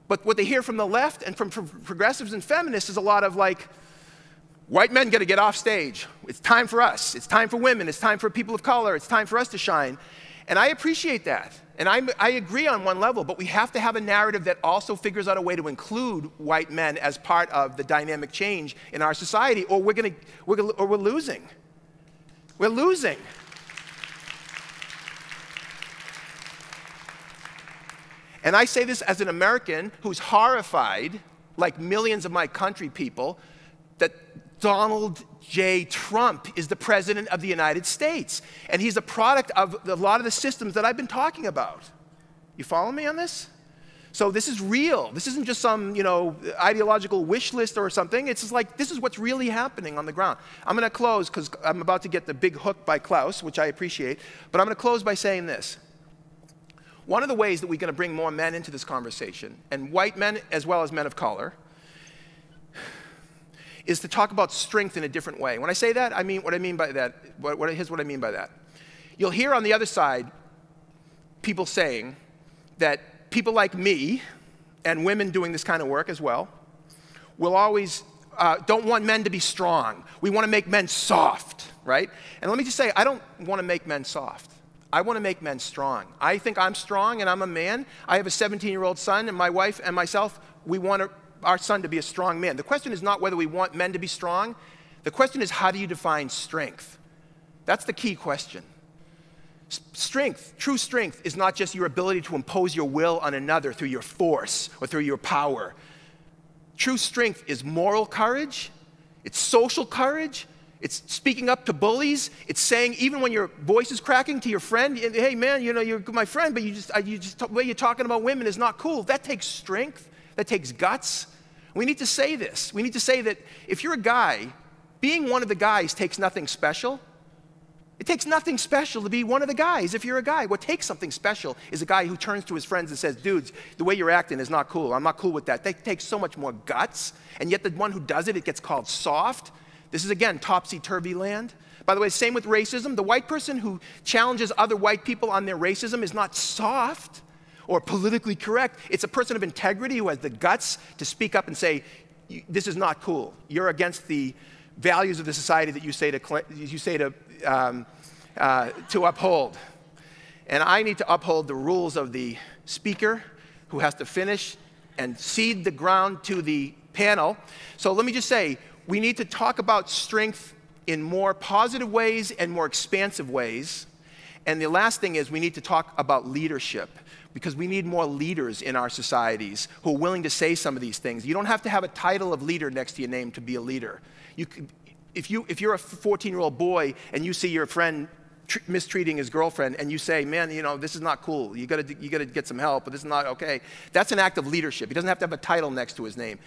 But what they hear from the left and from, progressives and feminists is a lot of like, white men got to get off stage. It's time for us. It's time for women. It's time for people of color. It's time for us to shine. And I appreciate that. And I, I agree on one level, but we have to have a narrative that also figures out a way to include white men as part of the dynamic change in our society, or we're, gonna, we're, gonna, or we're losing. We're losing. And I say this as an American who's horrified, like millions of my country people, that Donald J. Trump is the president of the United States. And he's a product of a lot of the systems that I've been talking about. You follow me on this? So this is real. This isn't just some, you know, ideological wish list or something. It's just like this is what's really happening on the ground. I'm going to close because I'm about to get the big hook by Klaus, which I appreciate. But I'm going to close by saying this. One of the ways that we're going to bring more men into this conversation, and white men as well as men of color, is to talk about strength in a different way. When I say that, I mean what I mean by that. What, what, here's what I mean by that. You'll hear on the other side people saying that people like me, and women doing this kind of work as well, will always uh, don't want men to be strong. We want to make men soft, right? And let me just say, I don't want to make men soft. I want to make men strong. I think I'm strong and I'm a man. I have a 17 year old son, and my wife and myself, we want our son to be a strong man. The question is not whether we want men to be strong. The question is how do you define strength? That's the key question. Strength, true strength, is not just your ability to impose your will on another through your force or through your power. True strength is moral courage, it's social courage, it's speaking up to bullies. It's saying, even when your voice is cracking to your friend, hey man, you know, you're my friend, but you just, you just, the way you're talking about women is not cool. That takes strength. That takes guts. We need to say this. We need to say that if you're a guy, being one of the guys takes nothing special. It takes nothing special to be one of the guys if you're a guy. What takes something special is a guy who turns to his friends and says, Dudes, the way you're acting is not cool. I'm not cool with that. That takes so much more guts. And yet, the one who does it, it gets called soft. This is, again, topsy turvy land. By the way, same with racism. The white person who challenges other white people on their racism is not soft or politically correct. It's a person of integrity who has the guts to speak up and say, This is not cool. You're against the values of the society that you say to, you say to, um, uh, to uphold. And I need to uphold the rules of the speaker who has to finish and cede the ground to the panel. So let me just say, we need to talk about strength in more positive ways and more expansive ways. And the last thing is we need to talk about leadership because we need more leaders in our societies who are willing to say some of these things. You don't have to have a title of leader next to your name to be a leader. You, if, you, if you're a 14 year old boy and you see your friend tr- mistreating his girlfriend and you say, man, you know, this is not cool. You gotta, you gotta get some help, but this is not okay. That's an act of leadership. He doesn't have to have a title next to his name.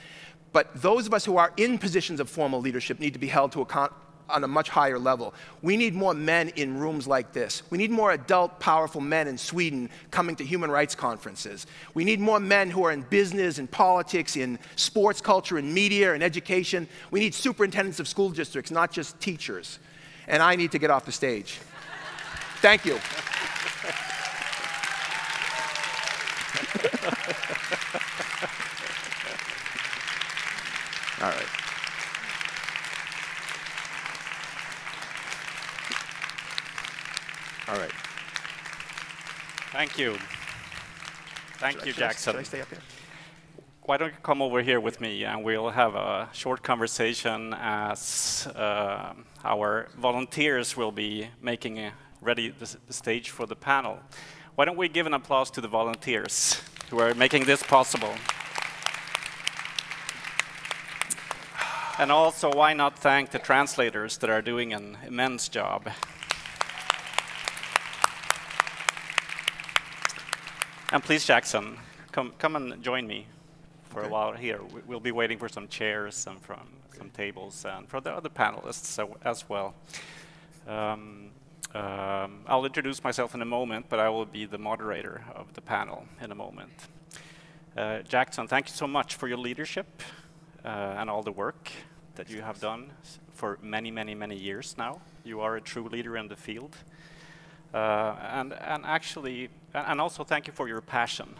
But those of us who are in positions of formal leadership need to be held to account on a much higher level. We need more men in rooms like this. We need more adult, powerful men in Sweden coming to human rights conferences. We need more men who are in business and politics, in sports culture, in media, and education. We need superintendents of school districts, not just teachers. And I need to get off the stage. Thank you. All right. All right. Thank you. Thank Should you, should I- Jackson. should I stay up here? Why don't you come over here with me and we'll have a short conversation as uh, our volunteers will be making uh, ready the, the stage for the panel. Why don't we give an applause to the volunteers who are making this possible? And also, why not thank the translators that are doing an immense job? And please, Jackson, come, come and join me for Okay. a while here. We- We'll be waiting for some chairs and from some tables and for the other panelists as well. Um, um, I'll introduce myself in a moment, but I will be the moderator of the panel in a moment. Uh, Jackson, thank you so much for your leadership uh, and all the work that you have done for many, many, many years now. You are a true leader in the field. Uh, and, and actually, and also thank you for your passion.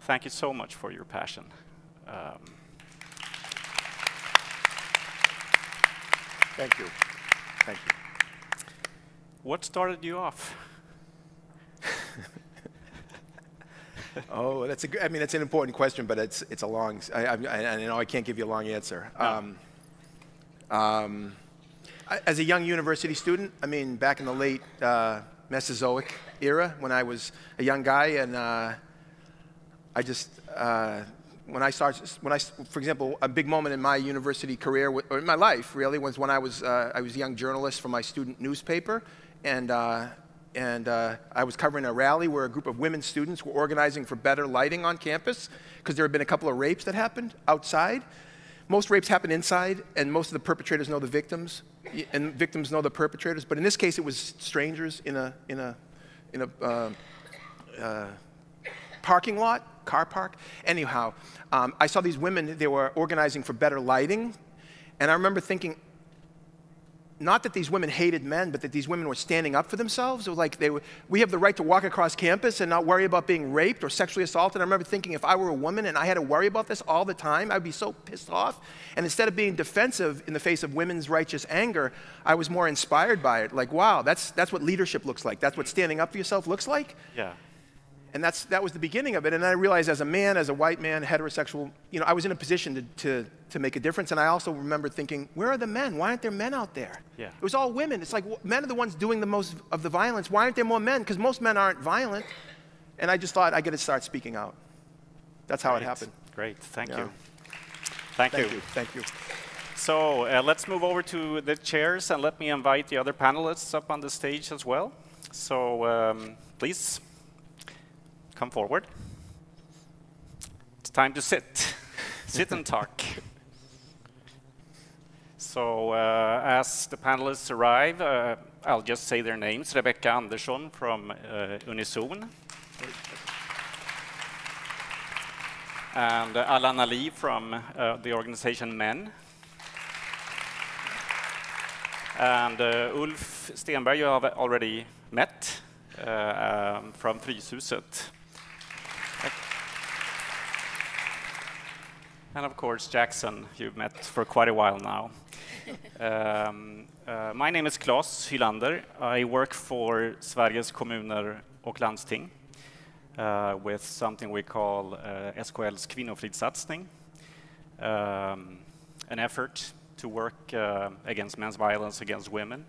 Thank you so much for your passion. Um, Thank you. Thank you. what started you off? oh, that's a good, I mean, that's an important question, but it's, it's a long, I, I, I know I can't give you a long answer. Um, um, I- as a young university student, I mean, back in the late uh, Mesozoic era, when I was a young guy, and uh, I just, uh, when I started, when I, for example, a big moment in my university career, or in my life really, was when I was, uh, I was a young journalist for my student newspaper, and, uh, and uh, I was covering a rally where a group of women students were organizing for better lighting on campus, because there had been a couple of rapes that happened outside. Most rapes happen inside, and most of the perpetrators know the victims, and victims know the perpetrators. But in this case, it was strangers in a, in a, in a, uh, uh, parking lot, car park. Anyhow, um, I saw these women, they were organizing for better lighting. And I remember thinking, not that these women hated men, but that these women were standing up for themselves. It was like they were, we have the right to walk across campus and not worry about being raped or sexually assaulted. I remember thinking if I were a woman and I had to worry about this all the time, I'd be so pissed off. And instead of being defensive in the face of women's righteous anger, I was more inspired by it. Like, wow, that's, that's what leadership looks like. That's what standing up for yourself looks like. Yeah. And that's, that was the beginning of it. And I realized as a man, as a white man, heterosexual, you know, I was in a position to, to, to make a difference. And I also remember thinking, where are the men? Why aren't there men out there? Yeah. It was all women. It's like men are the ones doing the most of the violence. Why aren't there more men? Because most men aren't violent. And I just thought I got to start speaking out. That's how it happened. Great, thank Yeah. you. Thank, Thank you. you. Thank you. So uh, let's move over to the chairs and let me invite the other panelists up on the stage as well. So um, please come forward. It's time to sit. sit and talk. So uh, as the panelists arrive, uh, I'll just say their names. Rebecca Andersson from uh, Unizon. And uh, Alan Ali from uh, the organization MEN. And uh, Ulf Stenberg you have already met uh, um, from Fryshuset. And of course, Jackson, you've met for quite a while now. um, uh, my name is Claes Hylander. I work for Sveriges kommuner och landsting uh, with something we call uh, SKL's kvinnofridssatsning, um, an effort to work uh, against men's violence against women,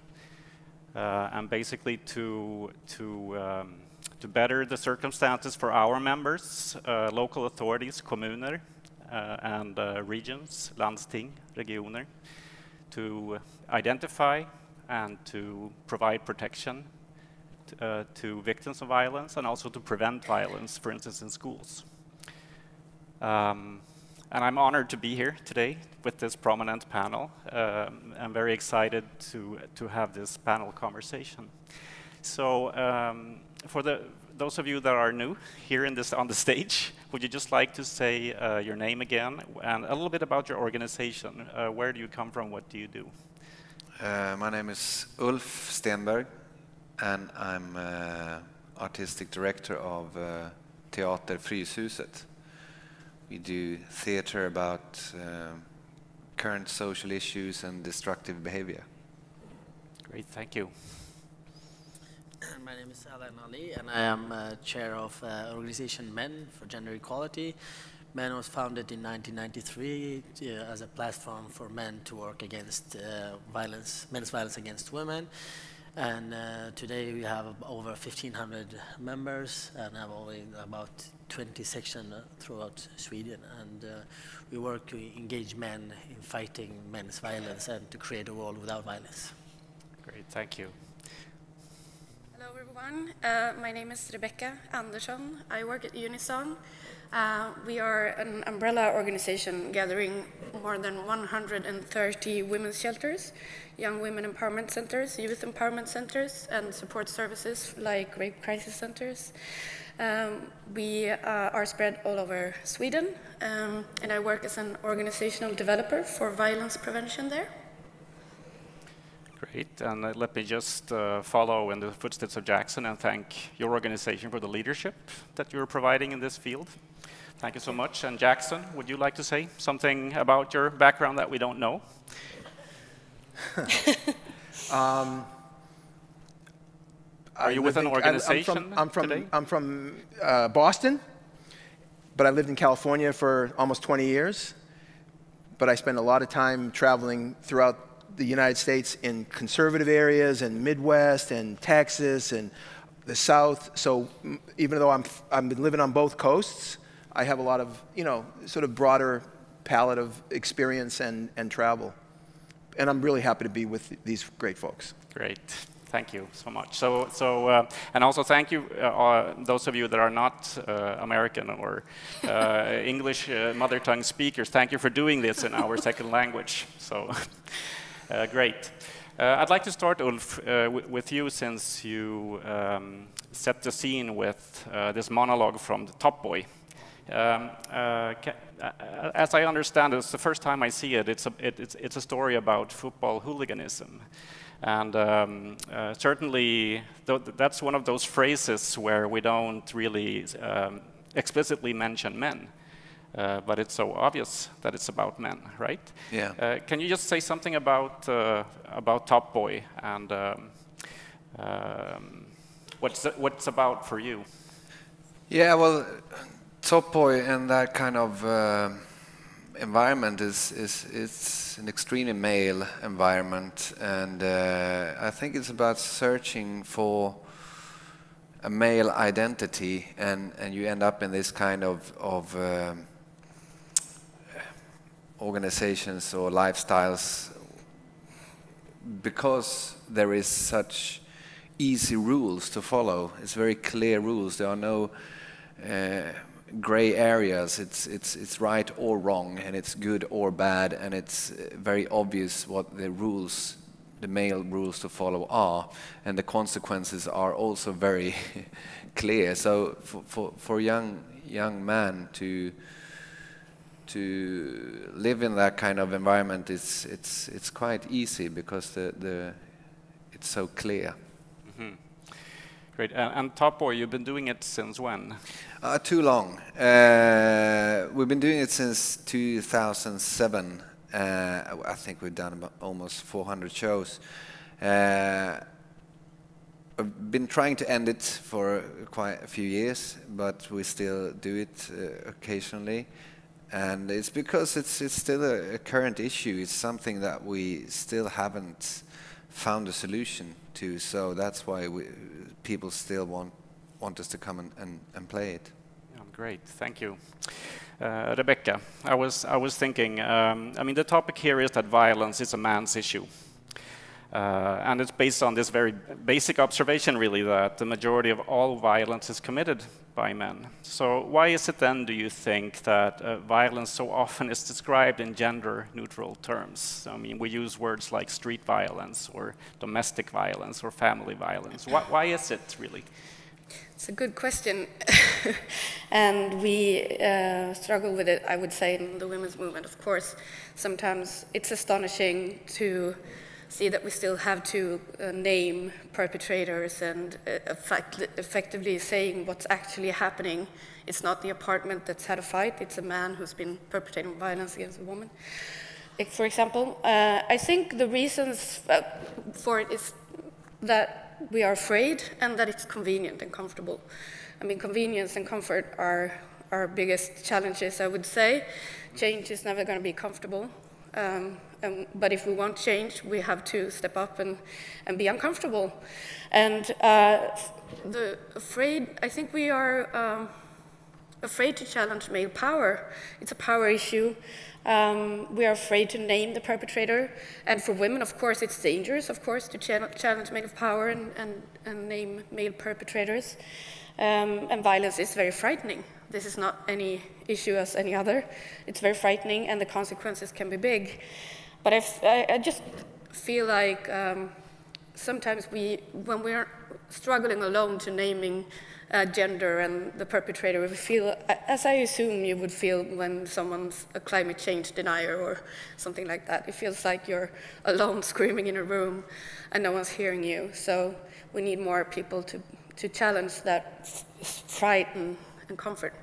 uh, and basically to to um, to better the circumstances for our members, uh, local authorities, kommuner, uh, and uh, regions, landsting, regioner, to identify and to provide protection uh, to victims of violence and also to prevent violence, for instance, in schools. Um, and I'm honored to be here today with this prominent panel. Um, I'm very excited to, to have this panel conversation. So, um, for the, those of you that are new here in this, on the stage, would you just like to say uh, your name again and a little bit about your organization? Uh, where do you come from? What do you do? Uh, my name is Ulf Stenberg, and I'm uh, artistic director of uh, Teater Fryshuset. We do theater about uh, current social issues and destructive behavior. Great, thank you. My name is Alan Ali, and I am uh, chair of uh, organization Men for Gender Equality. Men was founded in 1993 uh, as a platform for men to work against uh, violence, men's violence against women. And uh, today we have over 1,500 members and have only about 20 sections throughout Sweden. And uh, we work to engage men in fighting men's violence and to create a world without violence. Great, thank you. Hello, everyone. Uh, my name is Rebecca Andersson. I work at Unizon. Uh, we are an umbrella organization gathering more than 130 women's shelters, young women empowerment centers, youth empowerment centers, and support services like rape crisis centers. Um, we uh, are spread all over Sweden, um, and I work as an organizational developer for violence prevention there. Great, and uh, let me just uh, follow in the footsteps of Jackson and thank your organization for the leadership that you're providing in this field. Thank you so much. And Jackson, would you like to say something about your background that we don't know? um, Are you with an in- I- organization I'm from? I'm from, I'm from uh, Boston, but I lived in California for almost 20 years. But I spent a lot of time traveling throughout the United States in conservative areas and Midwest and Texas and the South. So even though I'm, I've been living on both coasts, I have a lot of, you know, sort of broader palette of experience and, and travel. And I'm really happy to be with these great folks. Great. Thank you so much. So, so uh, and also thank you, uh, uh, those of you that are not uh, American or uh, English uh, mother tongue speakers. Thank you for doing this in our second language. So, uh, great. Uh, I'd like to start, Ulf, uh, with you since you um, set the scene with uh, this monologue from the Top Boy. Um, uh, uh, as I understand it, it's the first time I see it. It's a, it, it's, it's a story about football hooliganism. And um, certainly, th that's one of those phrases where we don't really um, explicitly mention men. Uh, but it's so obvious that it's about men, right? Yeah. Uh, can you just say something about uh, about Top Boy and um, um, what's what's about for you? Yeah, well, Top Boy and that kind of uh, environment is, is it's an extremely male environment, and uh, I think it's about searching for a male identity, and, and you end up in this kind of of um, organizations or lifestyles because there is such easy rules to follow. It's very clear rules. There are no uh, gray areas. It's it's it's right or wrong, and it's good or bad, and it's very obvious what the rules, the male rules to follow are, and the consequences are also very clear. So for for, for young young man to to live in that kind of environment it's it's it's quite easy because the the it's so clear. Mhm. Great. And, and Top Boy, you've been doing it since when? Uh, too long. Uh, we've been doing it since 2007. Uh, I think we've done about almost 400 shows. Uh, I've been trying to end it for quite a few years, but we still do it uh, occasionally. And it's because it's, it's still a, a current issue. It's something that we still haven't found a solution to. So that's why we, people still want, want us to come and, and, and play it. Yeah, great, thank you. Uh, Rebecca, I was, I was thinking, um, I mean, the topic here is that violence is a man's issue. Uh, and it's based on this very basic observation, really, that the majority of all violence is committed by men. So, why is it then, do you think, that uh, violence so often is described in gender neutral terms? I mean, we use words like street violence, or domestic violence, or family violence. Why, why is it, really? It's a good question. and we uh, struggle with it, I would say, in the women's movement, of course. Sometimes it's astonishing to see that we still have to uh, name perpetrators and uh, effect effectively saying what's actually happening. It's not the apartment that's had a fight, it's a man who's been perpetrating violence against a woman. For example, uh, I think the reasons uh, for it is that we are afraid and that it's convenient and comfortable. I mean, convenience and comfort are our biggest challenges, I would say. Change is never going to be comfortable. Um, um, but if we want change, we have to step up and, and be uncomfortable. And uh, the afraid, I think we are um, afraid to challenge male power. It's a power issue. Um, we are afraid to name the perpetrator. And for women, of course, it's dangerous, of course, to cha challenge male power and, and, and name male perpetrators. Um, and violence is very frightening. This is not any issue as any other. It's very frightening, and the consequences can be big. But I, I just feel like um, sometimes we, when we're struggling alone to naming uh, gender and the perpetrator, we feel, as I assume you would feel when someone's a climate change denier or something like that. It feels like you're alone screaming in a room and no one's hearing you. So we need more people to, to challenge that fright and, and comfort.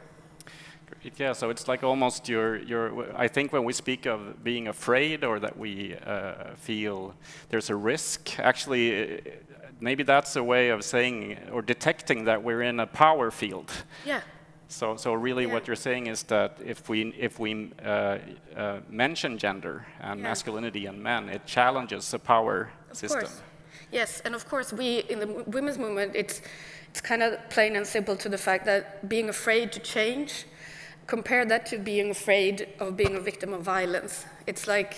Yeah, so it's like almost your, your, I think when we speak of being afraid or that we uh, feel there's a risk, actually, maybe that's a way of saying or detecting that we're in a power field. Yeah. So, so really Yeah. what you're saying is that if we, if we uh, uh, mention gender and Yeah. masculinity and men, it challenges the power Of system. course. Yes, and of course, we in the women's movement, it's it's kind of plain and simple to the fact that being afraid to change, compare that to being afraid of being a victim of violence. It's like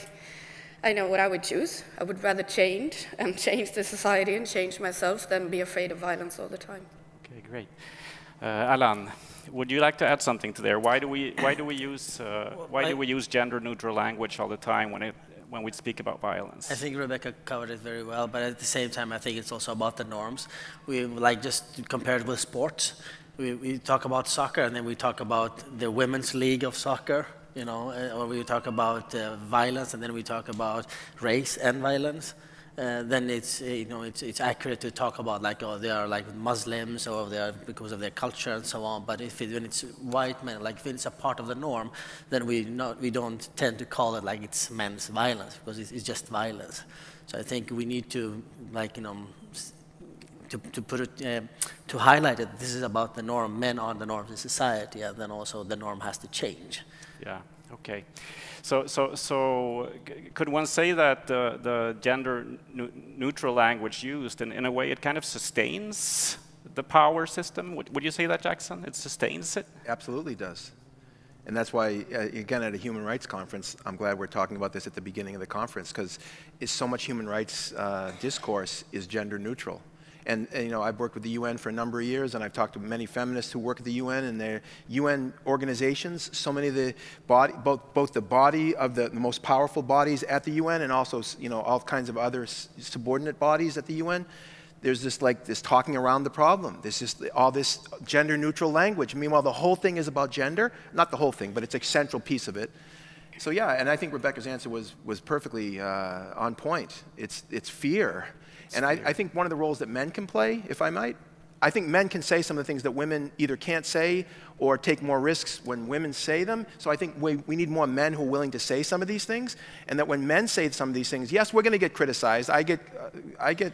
I know what I would choose. I would rather change and change the society and change myself than be afraid of violence all the time. Okay, great. Uh, Alan, would you like to add something to there? Why do we why do we use uh, why do we use gender neutral language all the time when it when we speak about violence? I think Rebecca covered it very well, but at the same time, I think it's also about the norms. We like just compared with sports. We, we talk about soccer, and then we talk about the women's league of soccer, you know, uh, or we talk about uh, violence, and then we talk about race and violence. Uh, then it's uh, you know it's, it's accurate to talk about like oh they are like Muslims or they are because of their culture and so on. But if it, when it's white men, like if it's a part of the norm, then we not we don't tend to call it like it's men's violence because it's, it's just violence. So I think we need to like you know to, to put it uh, to highlight it. This is about the norm. Men are the norms in society, and then also the norm has to change. Yeah. Okay. So, so, so could one say that the, the gender nu- neutral language used, in, in a way, it kind of sustains the power system? Would, would you say that, Jackson? It sustains it? Absolutely does. And that's why, uh, again, at a human rights conference, I'm glad we're talking about this at the beginning of the conference because so much human rights uh, discourse is gender neutral. And, and, you know, I've worked with the UN for a number of years, and I've talked to many feminists who work at the UN and their UN organizations. So many of the body, both both the body of the, the most powerful bodies at the UN, and also you know all kinds of other subordinate bodies at the UN. There's this like this talking around the problem. There's just all this gender neutral language. Meanwhile, the whole thing is about gender. Not the whole thing, but it's a central piece of it. So yeah, and I think Rebecca's answer was was perfectly uh, on point. It's it's fear, and I, I think one of the roles that men can play, if I might, I think men can say some of the things that women either can't say or take more risks when women say them. So I think we, we need more men who are willing to say some of these things, and that when men say some of these things, yes, we're going to get criticized. I get uh, I get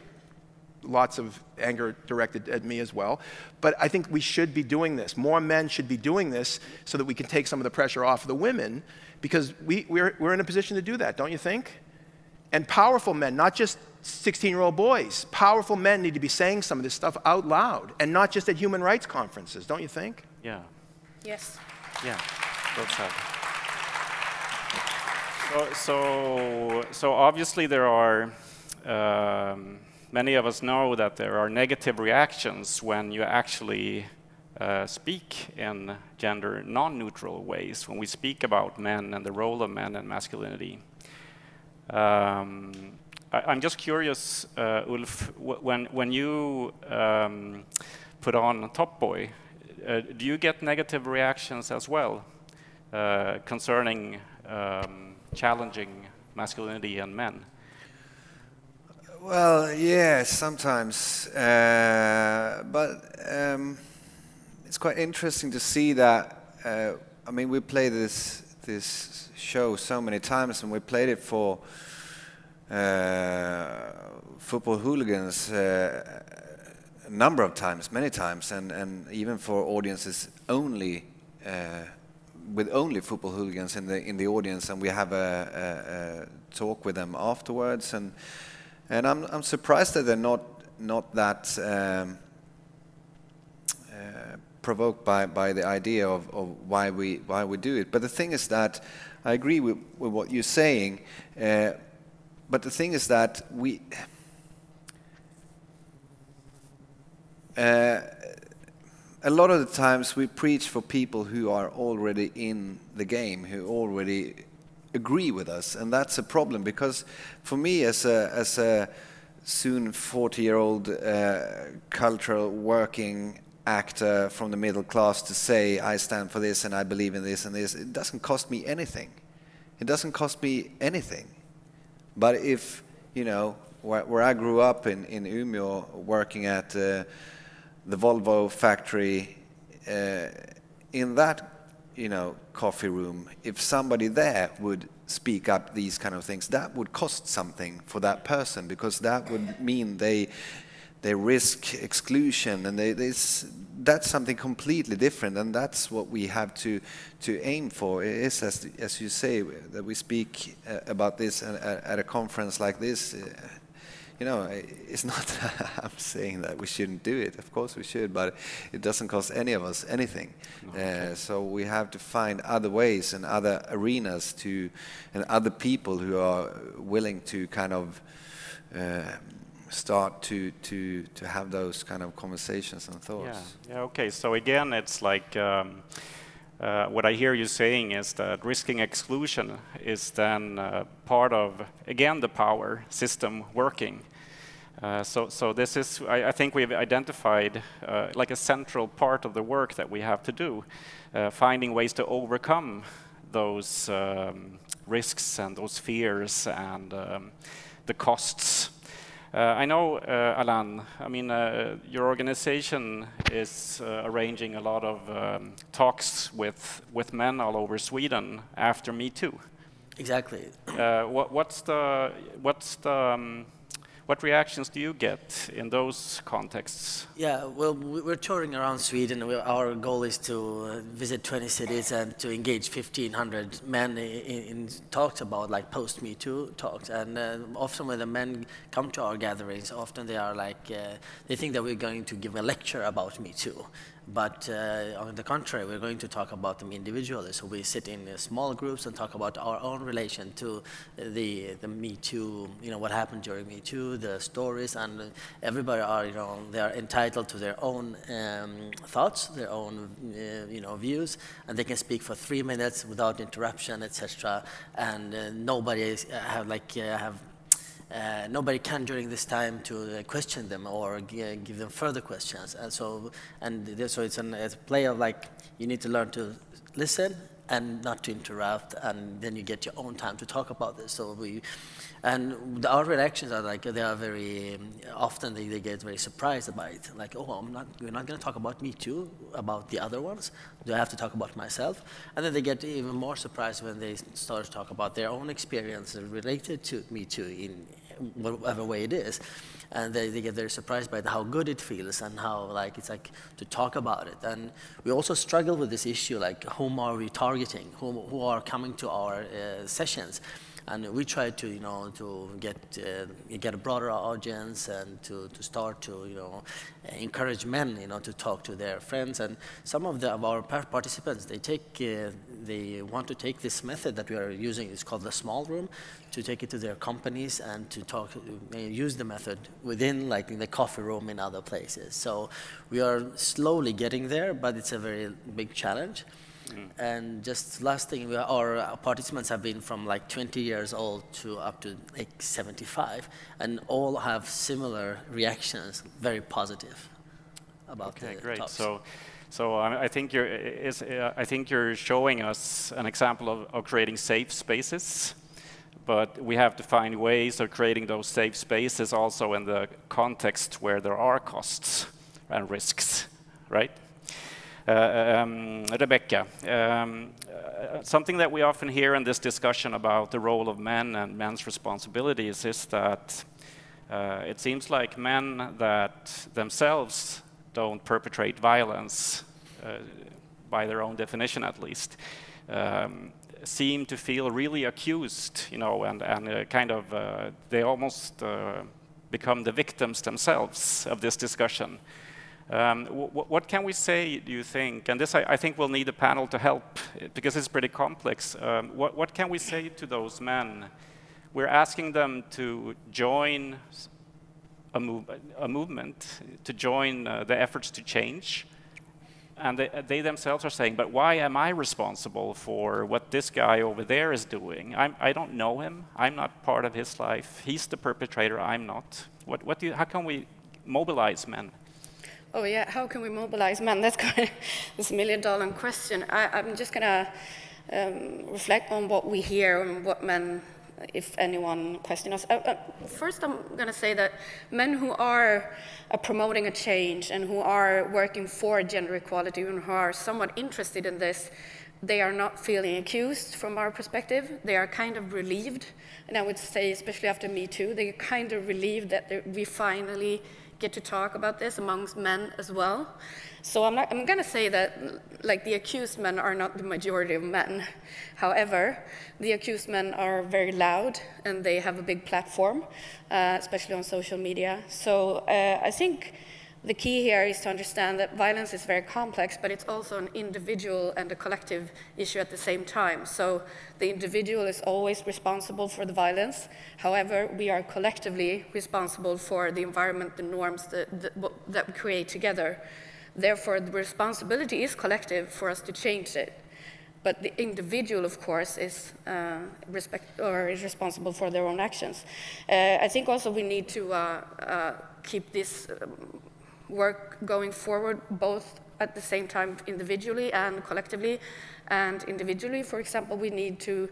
lots of anger directed at me as well. But I think we should be doing this. More men should be doing this so that we can take some of the pressure off of the women because we, we're, we're in a position to do that, don't you think? And powerful men, not just 16 year old boys, powerful men need to be saying some of this stuff out loud and not just at human rights conferences, don't you think? Yeah. Yes. Yeah. Both sides. So, so, so obviously there are, um, many of us know that there are negative reactions when you actually uh, speak in gender non-neutral ways, when we speak about men and the role of men and masculinity. Um, I, I'm just curious, uh, Ulf, when, when you um, put on Top Boy, uh, do you get negative reactions as well uh, concerning um, challenging masculinity and men? Well, yeah, sometimes, uh, but um, it's quite interesting to see that. Uh, I mean, we play this this show so many times, and we played it for football hooligans uh, a number of times, many times, and, and even for audiences only. Uh, with only football hooligans in the in the audience, and we have a, a, a talk with them afterwards, and and I'm I'm surprised that they're not not that um, provoked by, by the idea of, of why we why we do it. But the thing is that I agree with, with what you're saying. Uh, but the thing is that we. Uh, a lot of the times we preach for people who are already in the game, who already agree with us, and that's a problem because for me, as a, as a soon 40 year old uh, cultural working actor from the middle class, to say, I stand for this and I believe in this and this, it doesn't cost me anything. It doesn't cost me anything. But if, you know, where, where I grew up in, in Umeå, working at uh, the Volvo factory, uh, in that you know coffee room, if somebody there would speak up these kind of things, that would cost something for that person because that would mean they they risk exclusion and they, they, that's something completely different and that's what we have to to aim for it is as, as you say that we speak uh, about this at, at, a conference like this uh, you know, it's not that I'm saying that we shouldn't do it. Of course we should, but it doesn't cost any of us anything. Okay. Uh, so we have to find other ways and other arenas to, and other people who are willing to kind of uh, start to to to have those kind of conversations and thoughts. Yeah. Yeah. Okay. So again, it's like. Um, uh, what I hear you saying is that risking exclusion is then uh, part of, again, the power system working. Uh, so, so this is, I, I think we've identified uh, like a central part of the work that we have to do, uh, finding ways to overcome those um, risks and those fears and um, the costs I know, uh, Alan, I mean, uh, your organization is arranging a lot of um, talks with, with men all over Sweden after Me Too. Exactly. What, what's the, what's the um, what reactions do you get in those contexts? Yeah, well, we're touring around Sweden. Our goal is to uh, visit 20 cities and to engage 1,500 men in, in talks about like post Me Too talks. And uh, often when the men come to our gatherings, often they are like, uh, they think that we're going to give a lecture about Me Too. But uh, on the contrary, we're going to talk about them individually. So we sit in small groups and talk about our own relation to the the Me Too, you know, what happened during Me Too, the stories, and everybody are, you know, they are entitled to their own um, thoughts, their own, uh, you know, views, and they can speak for three minutes without interruption, etc. And uh, nobody have like uh, have uh, nobody can during this time to uh, question them or give them further questions. And so, and so it's, an, it's a play of like you need to learn to listen and not to interrupt, and then you get your own time to talk about this. So we, and our reactions are like they are very um, often they, they get very surprised about it. Like, oh, I'm not, we're not going to talk about me too, about the other ones. Do I have to talk about myself? And then they get even more surprised when they start to talk about their own experiences related to me too in whatever way it is. And they, they get very surprised by how good it feels and how like it's like to talk about it. And we also struggle with this issue like whom are we targeting, whom, who are coming to our uh, sessions? And we try to you know to get uh, get a broader audience and to, to start to you know encourage men you know to talk to their friends. And some of, the, of our participants they take uh, they want to take this method that we are using it's called the small room to take it to their companies and to talk use the method within like in the coffee room in other places so we are slowly getting there but it's a very big challenge Mm. And just last thing, our participants have been from like 20 years old to up to like 75, and all have similar reactions, very positive about okay, the great. Talks. So, so I think you're is, uh, I think you're showing us an example of, of creating safe spaces but we have to find ways of creating those safe spaces also in the context where there are costs and risks, right? Uh, um, Rebecca, um, uh, something that we often hear in this discussion about the role of men and men's responsibilities is that uh, it seems like men that themselves don't perpetrate violence, uh, by their own definition at least, um, seem to feel really accused, you know, and, and uh, kind of uh, they almost become the victims themselves of this discussion. Um, wh- what can we say, do you think? And this, I, I, think we'll need a panel to help because it's pretty complex. Um, what, what can we say to those men? We're asking them to join a, move, a movement, to join uh, the efforts to change. And they, they, themselves are saying, but why am I responsible for what this guy over there is doing? I'm, I do not know him. I'm not part of his life. He's the perpetrator. I'm not. What, what do you, how can we mobilize men? Oh yeah, how can we mobilize men? That's kind of this million dollar question. I, am just gonna um, reflect on what we hear and what men, if anyone, questions us. Uh, uh, first, I'm gonna say that men who are uh, promoting a change and who are working for gender equality and who are somewhat interested in this, they are not feeling accused from our perspective. They are kind of relieved, and I would say, especially after Me Too, they're kind of relieved that we finally get to talk about this amongst men as well. So I'm, not, I'm going to say that like the accused men are not the majority of men. However, the accused men are very loud and they have a big platform, uh, especially on social media. So uh, I think the key here is to understand that violence is very complex, but it's also an individual and a collective issue at the same time. So the individual is always responsible for the violence. However, we are collectively responsible for the environment, the norms that, that, that we create together. Therefore, the responsibility is collective for us to change it. But the individual, of course, is, uh, respect, or is responsible for their own actions. Uh, I think also we need to uh, uh keep this um, work going forward, both at the same time individually and collectively. And individually, for example, we need to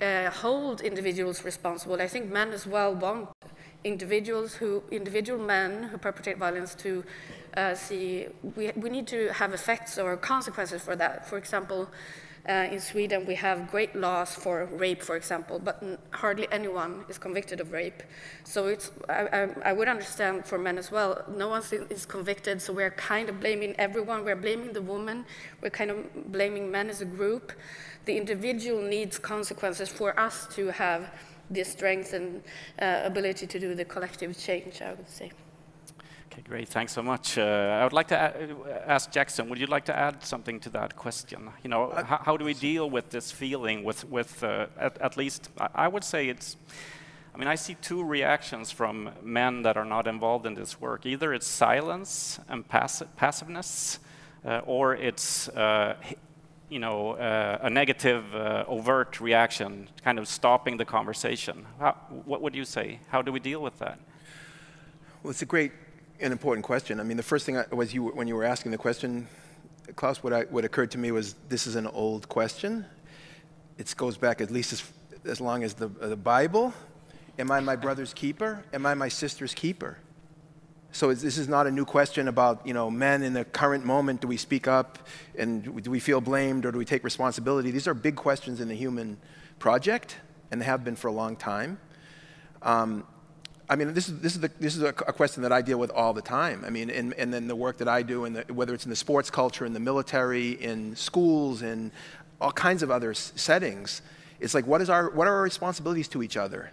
uh, hold individuals responsible. I think men as well want individuals who, individual men who perpetrate violence to uh, see, we, we need to have effects or consequences for that. For example, uh, in Sweden, we have great laws for rape, for example, but hardly anyone is convicted of rape. So it's, I, I, I, would understand for men as well, no one is convicted, so we're kind of blaming everyone. We're blaming the woman, we're kind of blaming men as a group. The individual needs consequences for us to have the strength and uh, ability to do the collective change, I would say. Okay, great. Thanks so much. Uh, I would like to ask Jackson, would you like to add something to that question? You know, uh, how, do we deal with this feeling with, with uh, at, at, least, I, I would say it's, I mean, I see two reactions from men that are not involved in this work. Either it's silence and pass passiveness, uh, or it's, uh, you know, uh, a negative, overt reaction, kind of stopping the conversation. How, what would you say? How do we deal with that? Well, it's a great an important question. I mean, the first thing I, was you when you were asking the question, Klaus. What, I, what occurred to me was this is an old question. It goes back at least as, as long as the, the Bible. Am I my brother's keeper? Am I my sister's keeper? So this is not a new question about you know men in the current moment. Do we speak up and do we feel blamed or do we take responsibility? These are big questions in the human project, and they have been for a long time. Um, I mean, this is, this is, the, this is a, question that I deal with all the time. I mean, and, and then the work that I do, in the, whether it's in the sports culture, in the military, in schools, in all kinds of other settings, it's like, what, is our, what are our responsibilities to each other?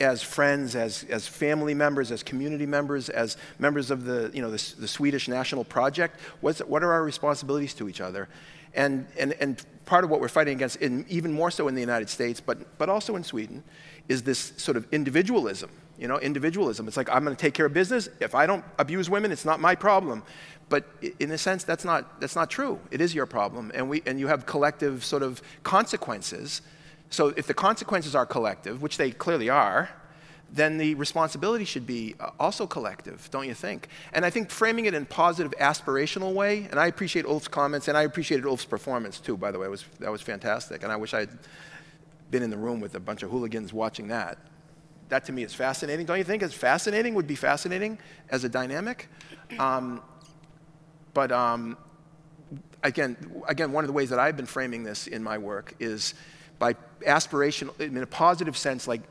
As friends, as, as family members, as community members, as members of the, you know, the, the Swedish National Project, what's, what are our responsibilities to each other? And, and, and part of what we're fighting against, in, even more so in the United States, but, but also in Sweden, is this sort of individualism you know, individualism. It's like, I'm going to take care of business. If I don't abuse women, it's not my problem. But in a sense, that's not, that's not true. It is your problem. And, we, and you have collective sort of consequences. So if the consequences are collective, which they clearly are, then the responsibility should be uh, also collective, don't you think? And I think framing it in positive, aspirational way, and I appreciate Ulf's comments, and I appreciated Ulf's performance too, by the way. Was, that was fantastic. And I wish I had been in the room with a bunch of hooligans watching that that to me is fascinating. Don't you think? It's fascinating would be fascinating as a dynamic. Um, but um, again, again, one of the ways that I've been framing this in my work is by aspirational, in a positive sense, like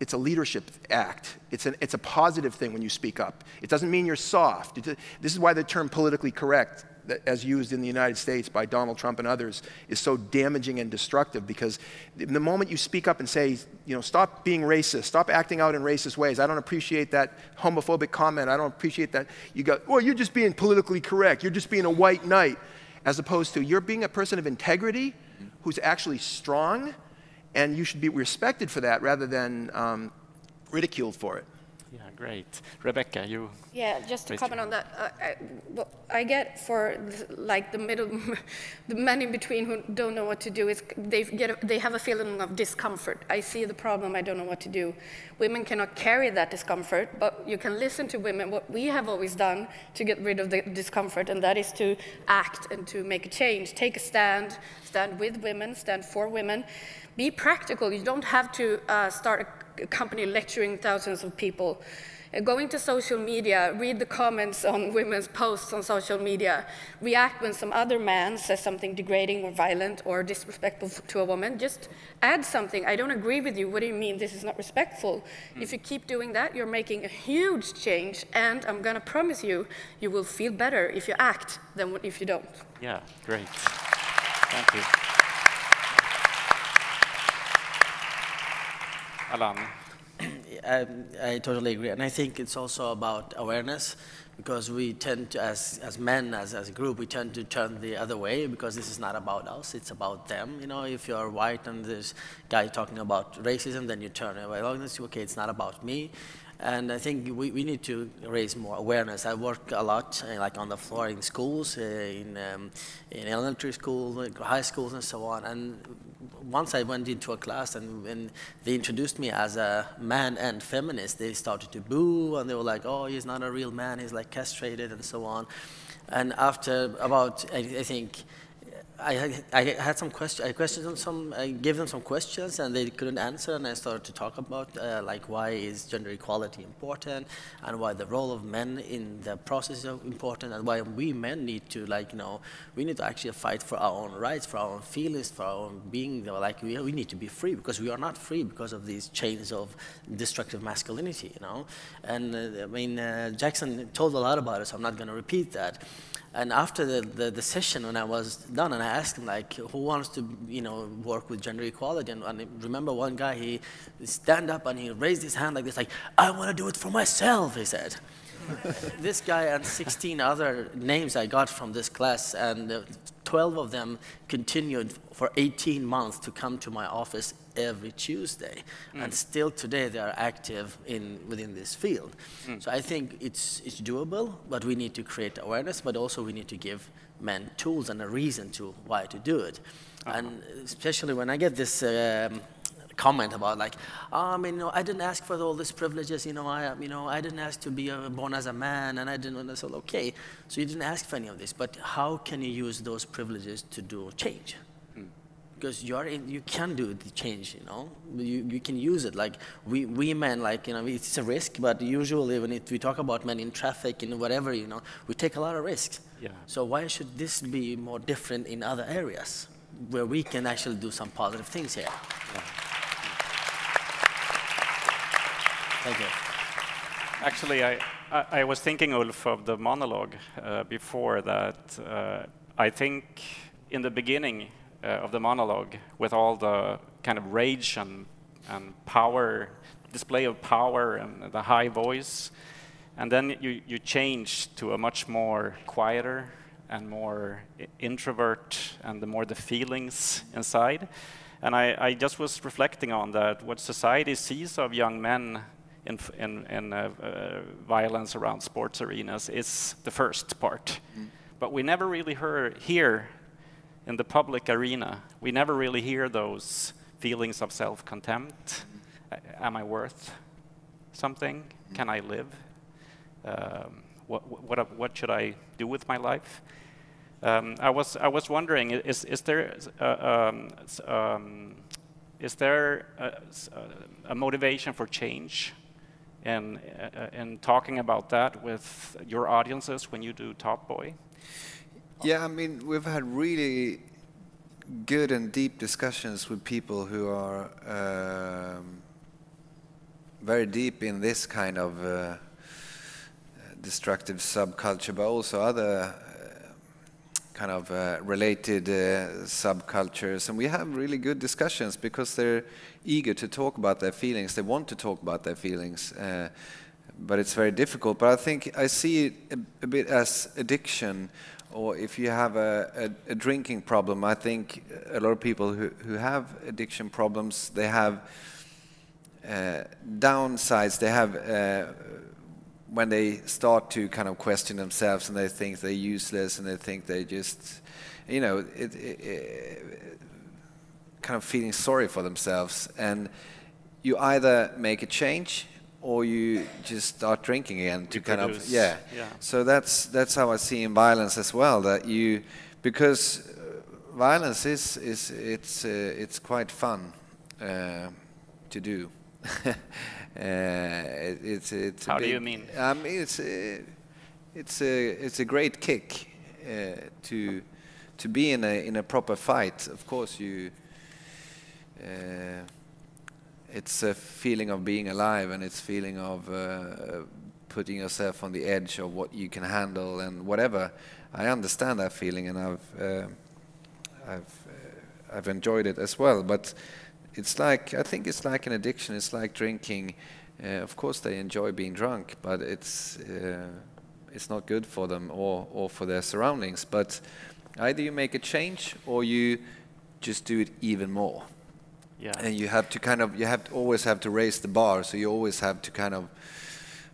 it's a leadership act. It's, an, it's a positive thing when you speak up. It doesn't mean you're soft. It, this is why the term politically correct, as used in the United States by Donald Trump and others, is so damaging and destructive because the moment you speak up and say, you know, stop being racist, stop acting out in racist ways, I don't appreciate that homophobic comment, I don't appreciate that, you go, well, you're just being politically correct, you're just being a white knight, as opposed to you're being a person of integrity who's actually strong and you should be respected for that rather than um, ridiculed for it. Great. Rebecca, you. Yeah, just to comment on that, uh, I, what I get for like the middle, the men in between who don't know what to do is they get a, they have a feeling of discomfort. I see the problem, I don't know what to do. Women cannot carry that discomfort, but you can listen to women. What we have always done to get rid of the discomfort, and that is to act and to make a change, take a stand, stand with women, stand for women be practical. You don't have to uh, start a company lecturing thousands of people. Uh, going to social media, read the comments on women's posts on social media, react when some other man says something degrading or violent or disrespectful to a woman. Just add something. I don't agree with you. What do you mean this is not respectful? Mm. If you keep doing that, you're making a huge change, and I'm going to promise you, you will feel better if you act than if you don't. Yeah, great. Thank you. Alan. I, I, totally agree. And I think it's also about awareness because we tend to, as, as men, as, as a group, we tend to turn the other way because this is not about us, it's about them. You know, if you're white and this guy talking about racism, then you turn away. Oh, okay, it's not about me. And I think we, we need to raise more awareness. I work a lot, uh, like on the floor in schools, uh, in, um, in elementary school, high schools, and so on. And once I went into a class and when they introduced me as a man and feminist, they started to boo and they were like, oh, he's not a real man, he's like castrated and so on. And after about, I, I think, I, I had some questions. I questioned some. I gave them some questions, and they couldn't answer. And I started to talk about uh, like why is gender equality important, and why the role of men in the process is important, and why we men need to like you know we need to actually fight for our own rights, for our own feelings, for our own being. Like we, we need to be free because we are not free because of these chains of destructive masculinity. You know, and uh, I mean uh, Jackson told a lot about it, so I'm not going to repeat that. And after the, the, the, session, when I was done, and I asked him, like, who wants to, you know, work with gender equality? And, and I remember one guy, he stand up and he raised his hand like this, like, I want to do it for myself, he said. this guy and 16 other names I got from this class, and uh, 12 of them continued for 18 months to come to my office every Tuesday. Mm. And still today they are active in, within this field. Mm. So I think it's, it's doable, but we need to create awareness, but also we need to give men tools and a reason to why to do it. Uh -huh. And especially when I get this um, comment about like, oh, I mean, you know, I didn't ask for all these privileges, you know, I, you know, I didn't ask to be uh, born as a man, and I didn't, and I said, okay, so you didn't ask for any of this, but how can you use those privileges to do change? Because you are in, you can do the change, you know, you, you can use it. Like we, we men, like, you know, it's a risk, but usually when it, we talk about men in traffic and whatever, you know, we take a lot of risks. Yeah. So why should this be more different in other areas where we can actually do some positive things here? Yeah. Thank you. Actually, I, I, I, was thinking, Ulf, of the monologue uh, before that. Uh, I think in the beginning of the monologue, with all the kind of rage and, and power, display of power and the high voice, and then you, you change to a much more quieter and more introvert and the more the feelings inside. And I, I just was reflecting on that, what society sees of young men in, in, in uh, uh, violence around sports arenas is the first part. Mm. But we never really hear, hear in the public arena, we never really hear those feelings of self-contempt. Am I worth something? Can I live? Um, what, what, what should I do with my life? Um, I was I was wondering is is there uh, um, um, is there a, a, motivation for change and, uh, and talking about that with your audiences when you do Top Boy? Yeah, I mean, we've had really good and deep discussions with people who are um, very deep in this kind of uh, destructive subculture, but also other uh, kind of uh, related uh, subcultures. And we have really good discussions because they're eager to talk about their feelings. They want to talk about their feelings. Uh, but it's very difficult. But I think I see it a, a bit as addiction, or if you have a, a, a, drinking problem. I think a lot of people who, who have addiction problems, they have uh, downsides. They have uh, when they start to kind of question themselves and they think they're useless and they think they just, you know, it, it, it, kind of feeling sorry for themselves. And you either make a change or you just start drinking again to you kind produce, of yeah. yeah. So that's that's how I see in violence as well. That you because uh, violence is is it's uh, it's quite fun uh, to do. Uh, it, it's it's. How a do you mean? I mean it's a, it's a it's a great kick uh, to to be in a in a proper fight. Of course, you. Uh, it's a feeling of being alive, and it's feeling of uh, putting yourself on the edge of what you can handle and whatever. I understand that feeling, and I've uh, I've I've enjoyed it as well, but it's like I think it's like an addiction. It's like drinking. Uh, of course, they enjoy being drunk, but it's uh, it's not good for them or or for their surroundings. But either you make a change or you just do it even more. Yeah. And you have to kind of you have to always have to raise the bar. So you always have to kind of.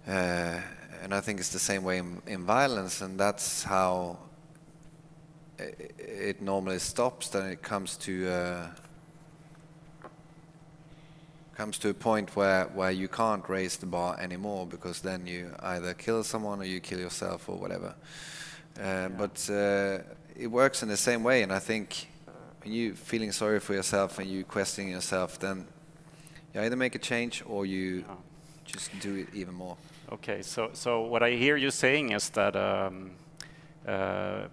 Uh, and I think it's the same way in, in violence, and that's how it, it normally stops. Then it comes to uh, comes to a point where, where you can't raise the bar anymore because then you either kill someone or you kill yourself or whatever. Uh, yeah. But uh, it works in the same way, and I think when you feeling sorry for yourself and you questioning yourself, then you either make a change or you yeah. just do it even more. Okay, so so what I hear you saying is that um, uh,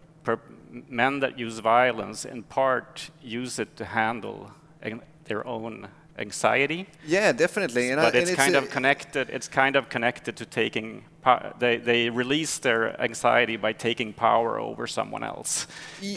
men that use violence in part use it to handle their own anxiety. Yeah, definitely. And but I, it's kind it's of connected. It's kind of connected to taking. They they release their anxiety by taking power over someone else.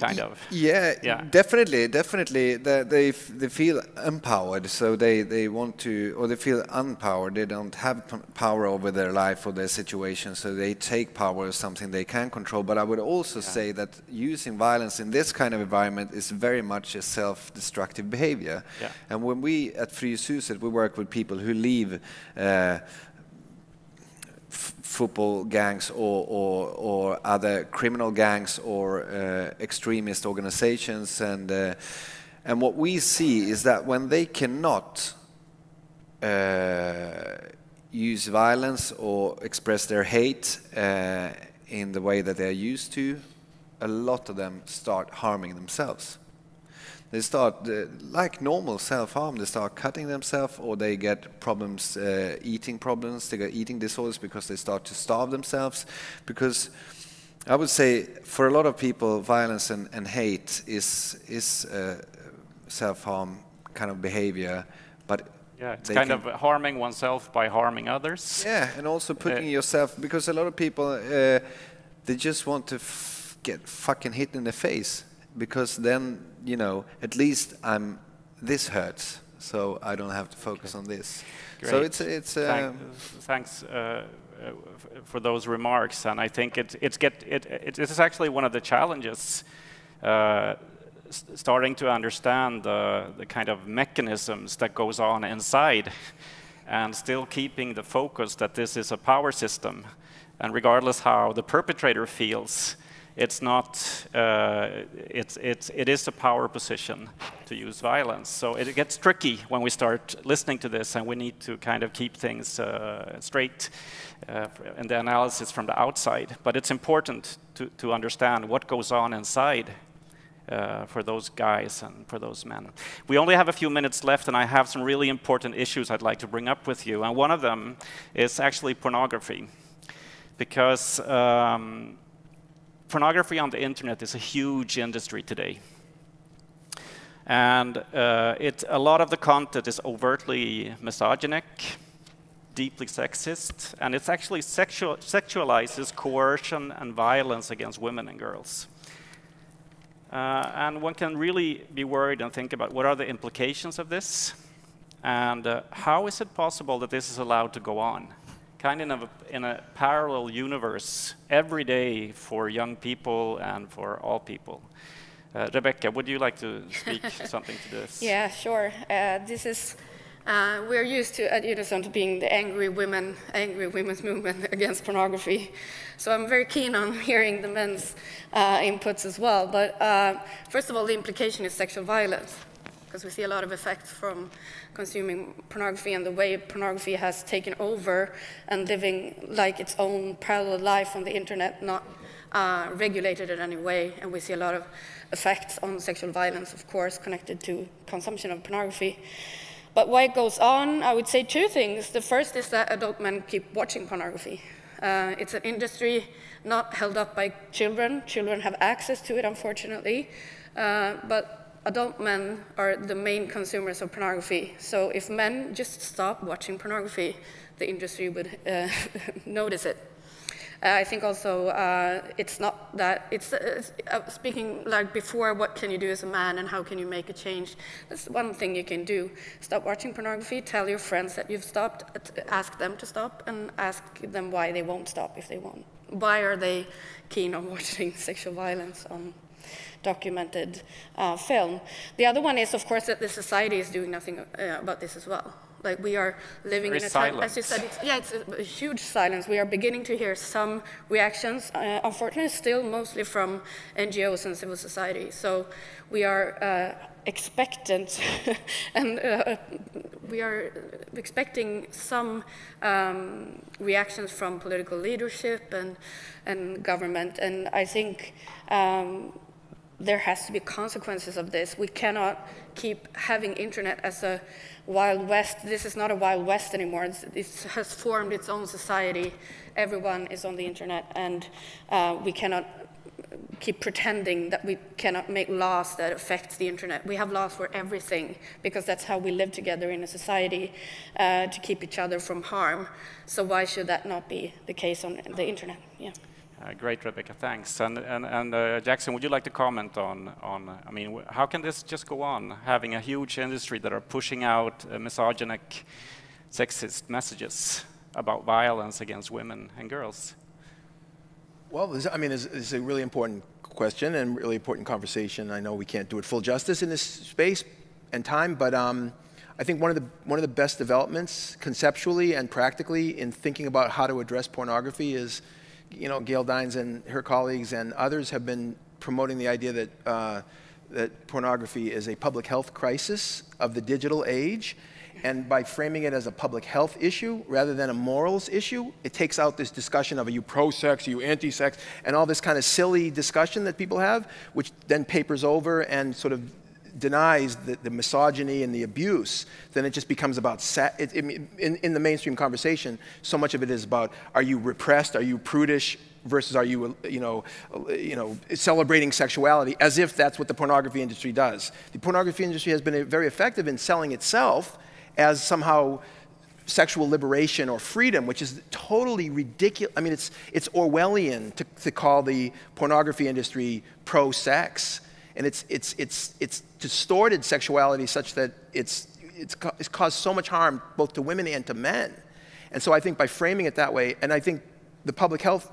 Kind of. Yeah, yeah. Definitely, definitely. They they, they feel empowered, so they they want to, or they feel unpowered. They don't have power over their life or their situation, so they take power as something they can control. But I would also yeah. say that using violence in this kind of environment is very much a self-destructive behavior. Yeah. And when we at Fryshuset, we work with people who leave uh, football gangs or, or, or, other criminal gangs or uh, extremist organizations. And, uh, and what we see is that when they cannot uh, use violence or express their hate uh, in the way that they're used to, a lot of them start harming themselves they start uh, like normal self-harm. They start cutting themselves, or they get problems, uh, eating problems. They get eating disorders because they start to starve themselves. Because I would say, for a lot of people, violence and, and hate is is uh, self-harm kind of behavior, but yeah, it's kind of harming oneself by harming others. Yeah, and also putting yourself because a lot of people uh, they just want to get fucking hit in the face because then you know at least I'm this hurts, so I don't have to focus on this. Great. So it's it's. Uh, thanks. Uh, for those remarks, and I think it, it's get, it, it is actually one of the challenges uh, starting to understand the, the kind of mechanisms that goes on inside and still keeping the focus that this is a power system and regardless how the perpetrator feels it's not, uh, it's, it's, it is a power position to use violence. So it gets tricky when we start listening to this and we need to kind of keep things uh, straight uh, in the analysis from the outside. But it's important to, to understand what goes on inside uh, for those guys and for those men. We only have a few minutes left, and I have some really important issues I'd like to bring up with you. And one of them is actually pornography. Because um, pornography on the internet is a huge industry today. And uh, it, a lot of the content is overtly misogynic. deeply sexist, and it actually sexual, sexualizes coercion and violence against women and girls. Uh, and one can really be worried and think about what are the implications of this, and uh, how is it possible that this is allowed to go on? Kind of in a, in a parallel universe every day for young people and for all people. Uh, Rebecca, would you like to speak something to this? Yeah, sure. Uh, this is uh, we're used to at Unizon to being the angry women, angry women's movement against pornography. So I'm very keen on hearing the men's uh, inputs as well. But uh, first of all, the implication is sexual violence, because we see a lot of effects from consuming pornography and the way pornography has taken over and living like its own parallel life on the internet, not uh, regulated in any way. And we see a lot of effects on sexual violence, of course, connected to consumption of pornography. But why it goes on, I would say two things. The first is that adult men keep watching pornography. Uh, it's an industry not held up by children. Children have access to it, unfortunately. Uh, but adult men are the main consumers of pornography. So if men just stop watching pornography, the industry would uh, notice it. Uh, I think also uh, it's not that, it's, uh, uh, speaking like before, what can you do as a man and how can you make a change? That's one thing you can do. Stop watching pornography, tell your friends that you've stopped, ask them to stop, and ask them why they won't stop if they won't. Why are they keen on watching sexual violence on documented uh, film? The other one is, of course, that the society is doing nothing uh, about this as well. Like we are living in a time, as you said, it's, yeah, it's a, a huge silence. We are beginning to hear some reactions, uh, unfortunately, still mostly from NGOs and civil society. So we are uh, expectant, and uh, we are expecting some um, reactions from political leadership and and government. And I think. Um, there has to be consequences of this. We cannot keep having internet as a wild west. This is not a wild west anymore. It's, it has formed its own society. Everyone is on the internet, and uh, we cannot keep pretending that we cannot make laws that affect the internet. We have laws for everything because that's how we live together in a society uh, to keep each other from harm. So why should that not be the case on the internet? Yeah. Uh, great, Rebecca. Thanks. And, and, and uh, Jackson, would you like to comment on, on I mean, how can this just go on, having a huge industry that are pushing out uh, misogynic, sexist messages about violence against women and girls? Well, this, I mean, it's, a really important question and really important conversation. I know we can't do it full justice in this space and time, but um, I think one of the one of the best developments conceptually and practically in thinking about how to address pornography is you know, Gail Dines and her colleagues and others have been promoting the idea that, uh, that pornography is a public health crisis of the digital age. And by framing it as a public health issue rather than a morals issue, it takes out this discussion of are you pro sex, are you anti sex, and all this kind of silly discussion that people have, which then papers over and sort of denies the, the, misogyny and the abuse, then it just becomes about, sa- it, it, in, in the mainstream conversation, so much of it is about are you repressed, are you prudish, versus are you, you know, you know, celebrating sexuality as if that's what the pornography industry does. The pornography industry has been very effective in selling itself as somehow sexual liberation or freedom, which is totally ridiculous. I mean, it's, it's Orwellian to, to call the pornography industry pro sex and it's, it's, it's, it's distorted sexuality such that it's, it's, it's caused so much harm both to women and to men. And so I think by framing it that way, and I think the public health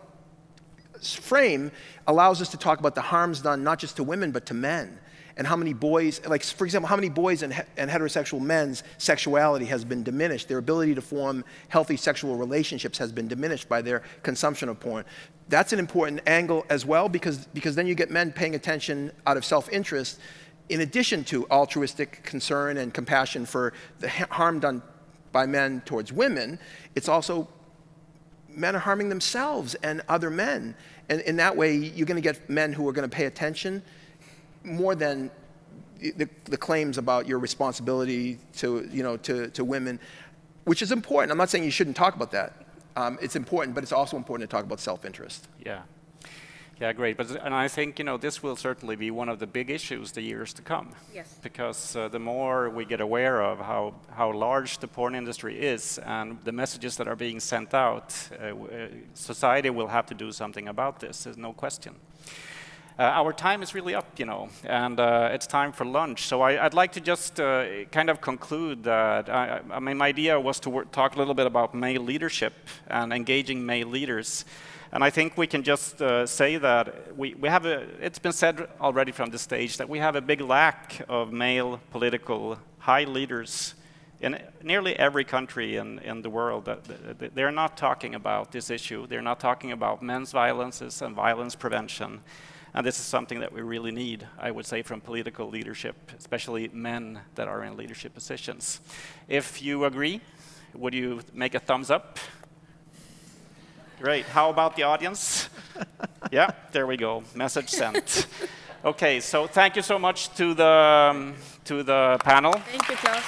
frame allows us to talk about the harms done not just to women but to men and how many boys, like for example, how many boys and, and, heterosexual men's sexuality has been diminished. Their ability to form healthy sexual relationships has been diminished by their consumption of porn. That's an important angle as well because, because then you get men paying attention out of self interest in addition to altruistic concern and compassion for the harm done by men towards women. It's also men are harming themselves and other men. And in that way, you're going to get men who are going to pay attention more than the, the, claims about your responsibility to, you know, to, to women, which is important. I'm not saying you shouldn't talk about that. Um, it's important, but it's also important to talk about self-interest. Yeah. Yeah, great. But and I think you know this will certainly be one of the big issues the years to come. Yes. Because uh, the more we get aware of how how large the porn industry is and the messages that are being sent out, uh, uh, society will have to do something about this. There's no question. Uh, our time is really up, you know, and uh, it's time for lunch. So I, would like to just uh, kind of conclude that. I, I mean, my idea was to talk a little bit about male leadership and engaging male leaders. And I think we can just uh, say that we, we have a, it's been said already from the stage that we have a big lack of male political high leaders in nearly every country in, in the world. They're not talking about this issue. They're not talking about men's violences and violence prevention. And this is something that we really need, I would say, from political leadership, especially men that are in leadership positions. If you agree, would you make a thumbs up? Great. How about the audience? yeah, there we go. Message sent. Okay, so thank you so much to the um, to the panel. Thank you, Klaus.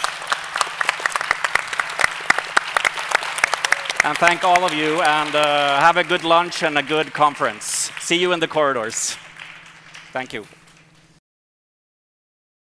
And thank all of you, and uh, have a good lunch and a good conference. See you in the corridors. Thank you.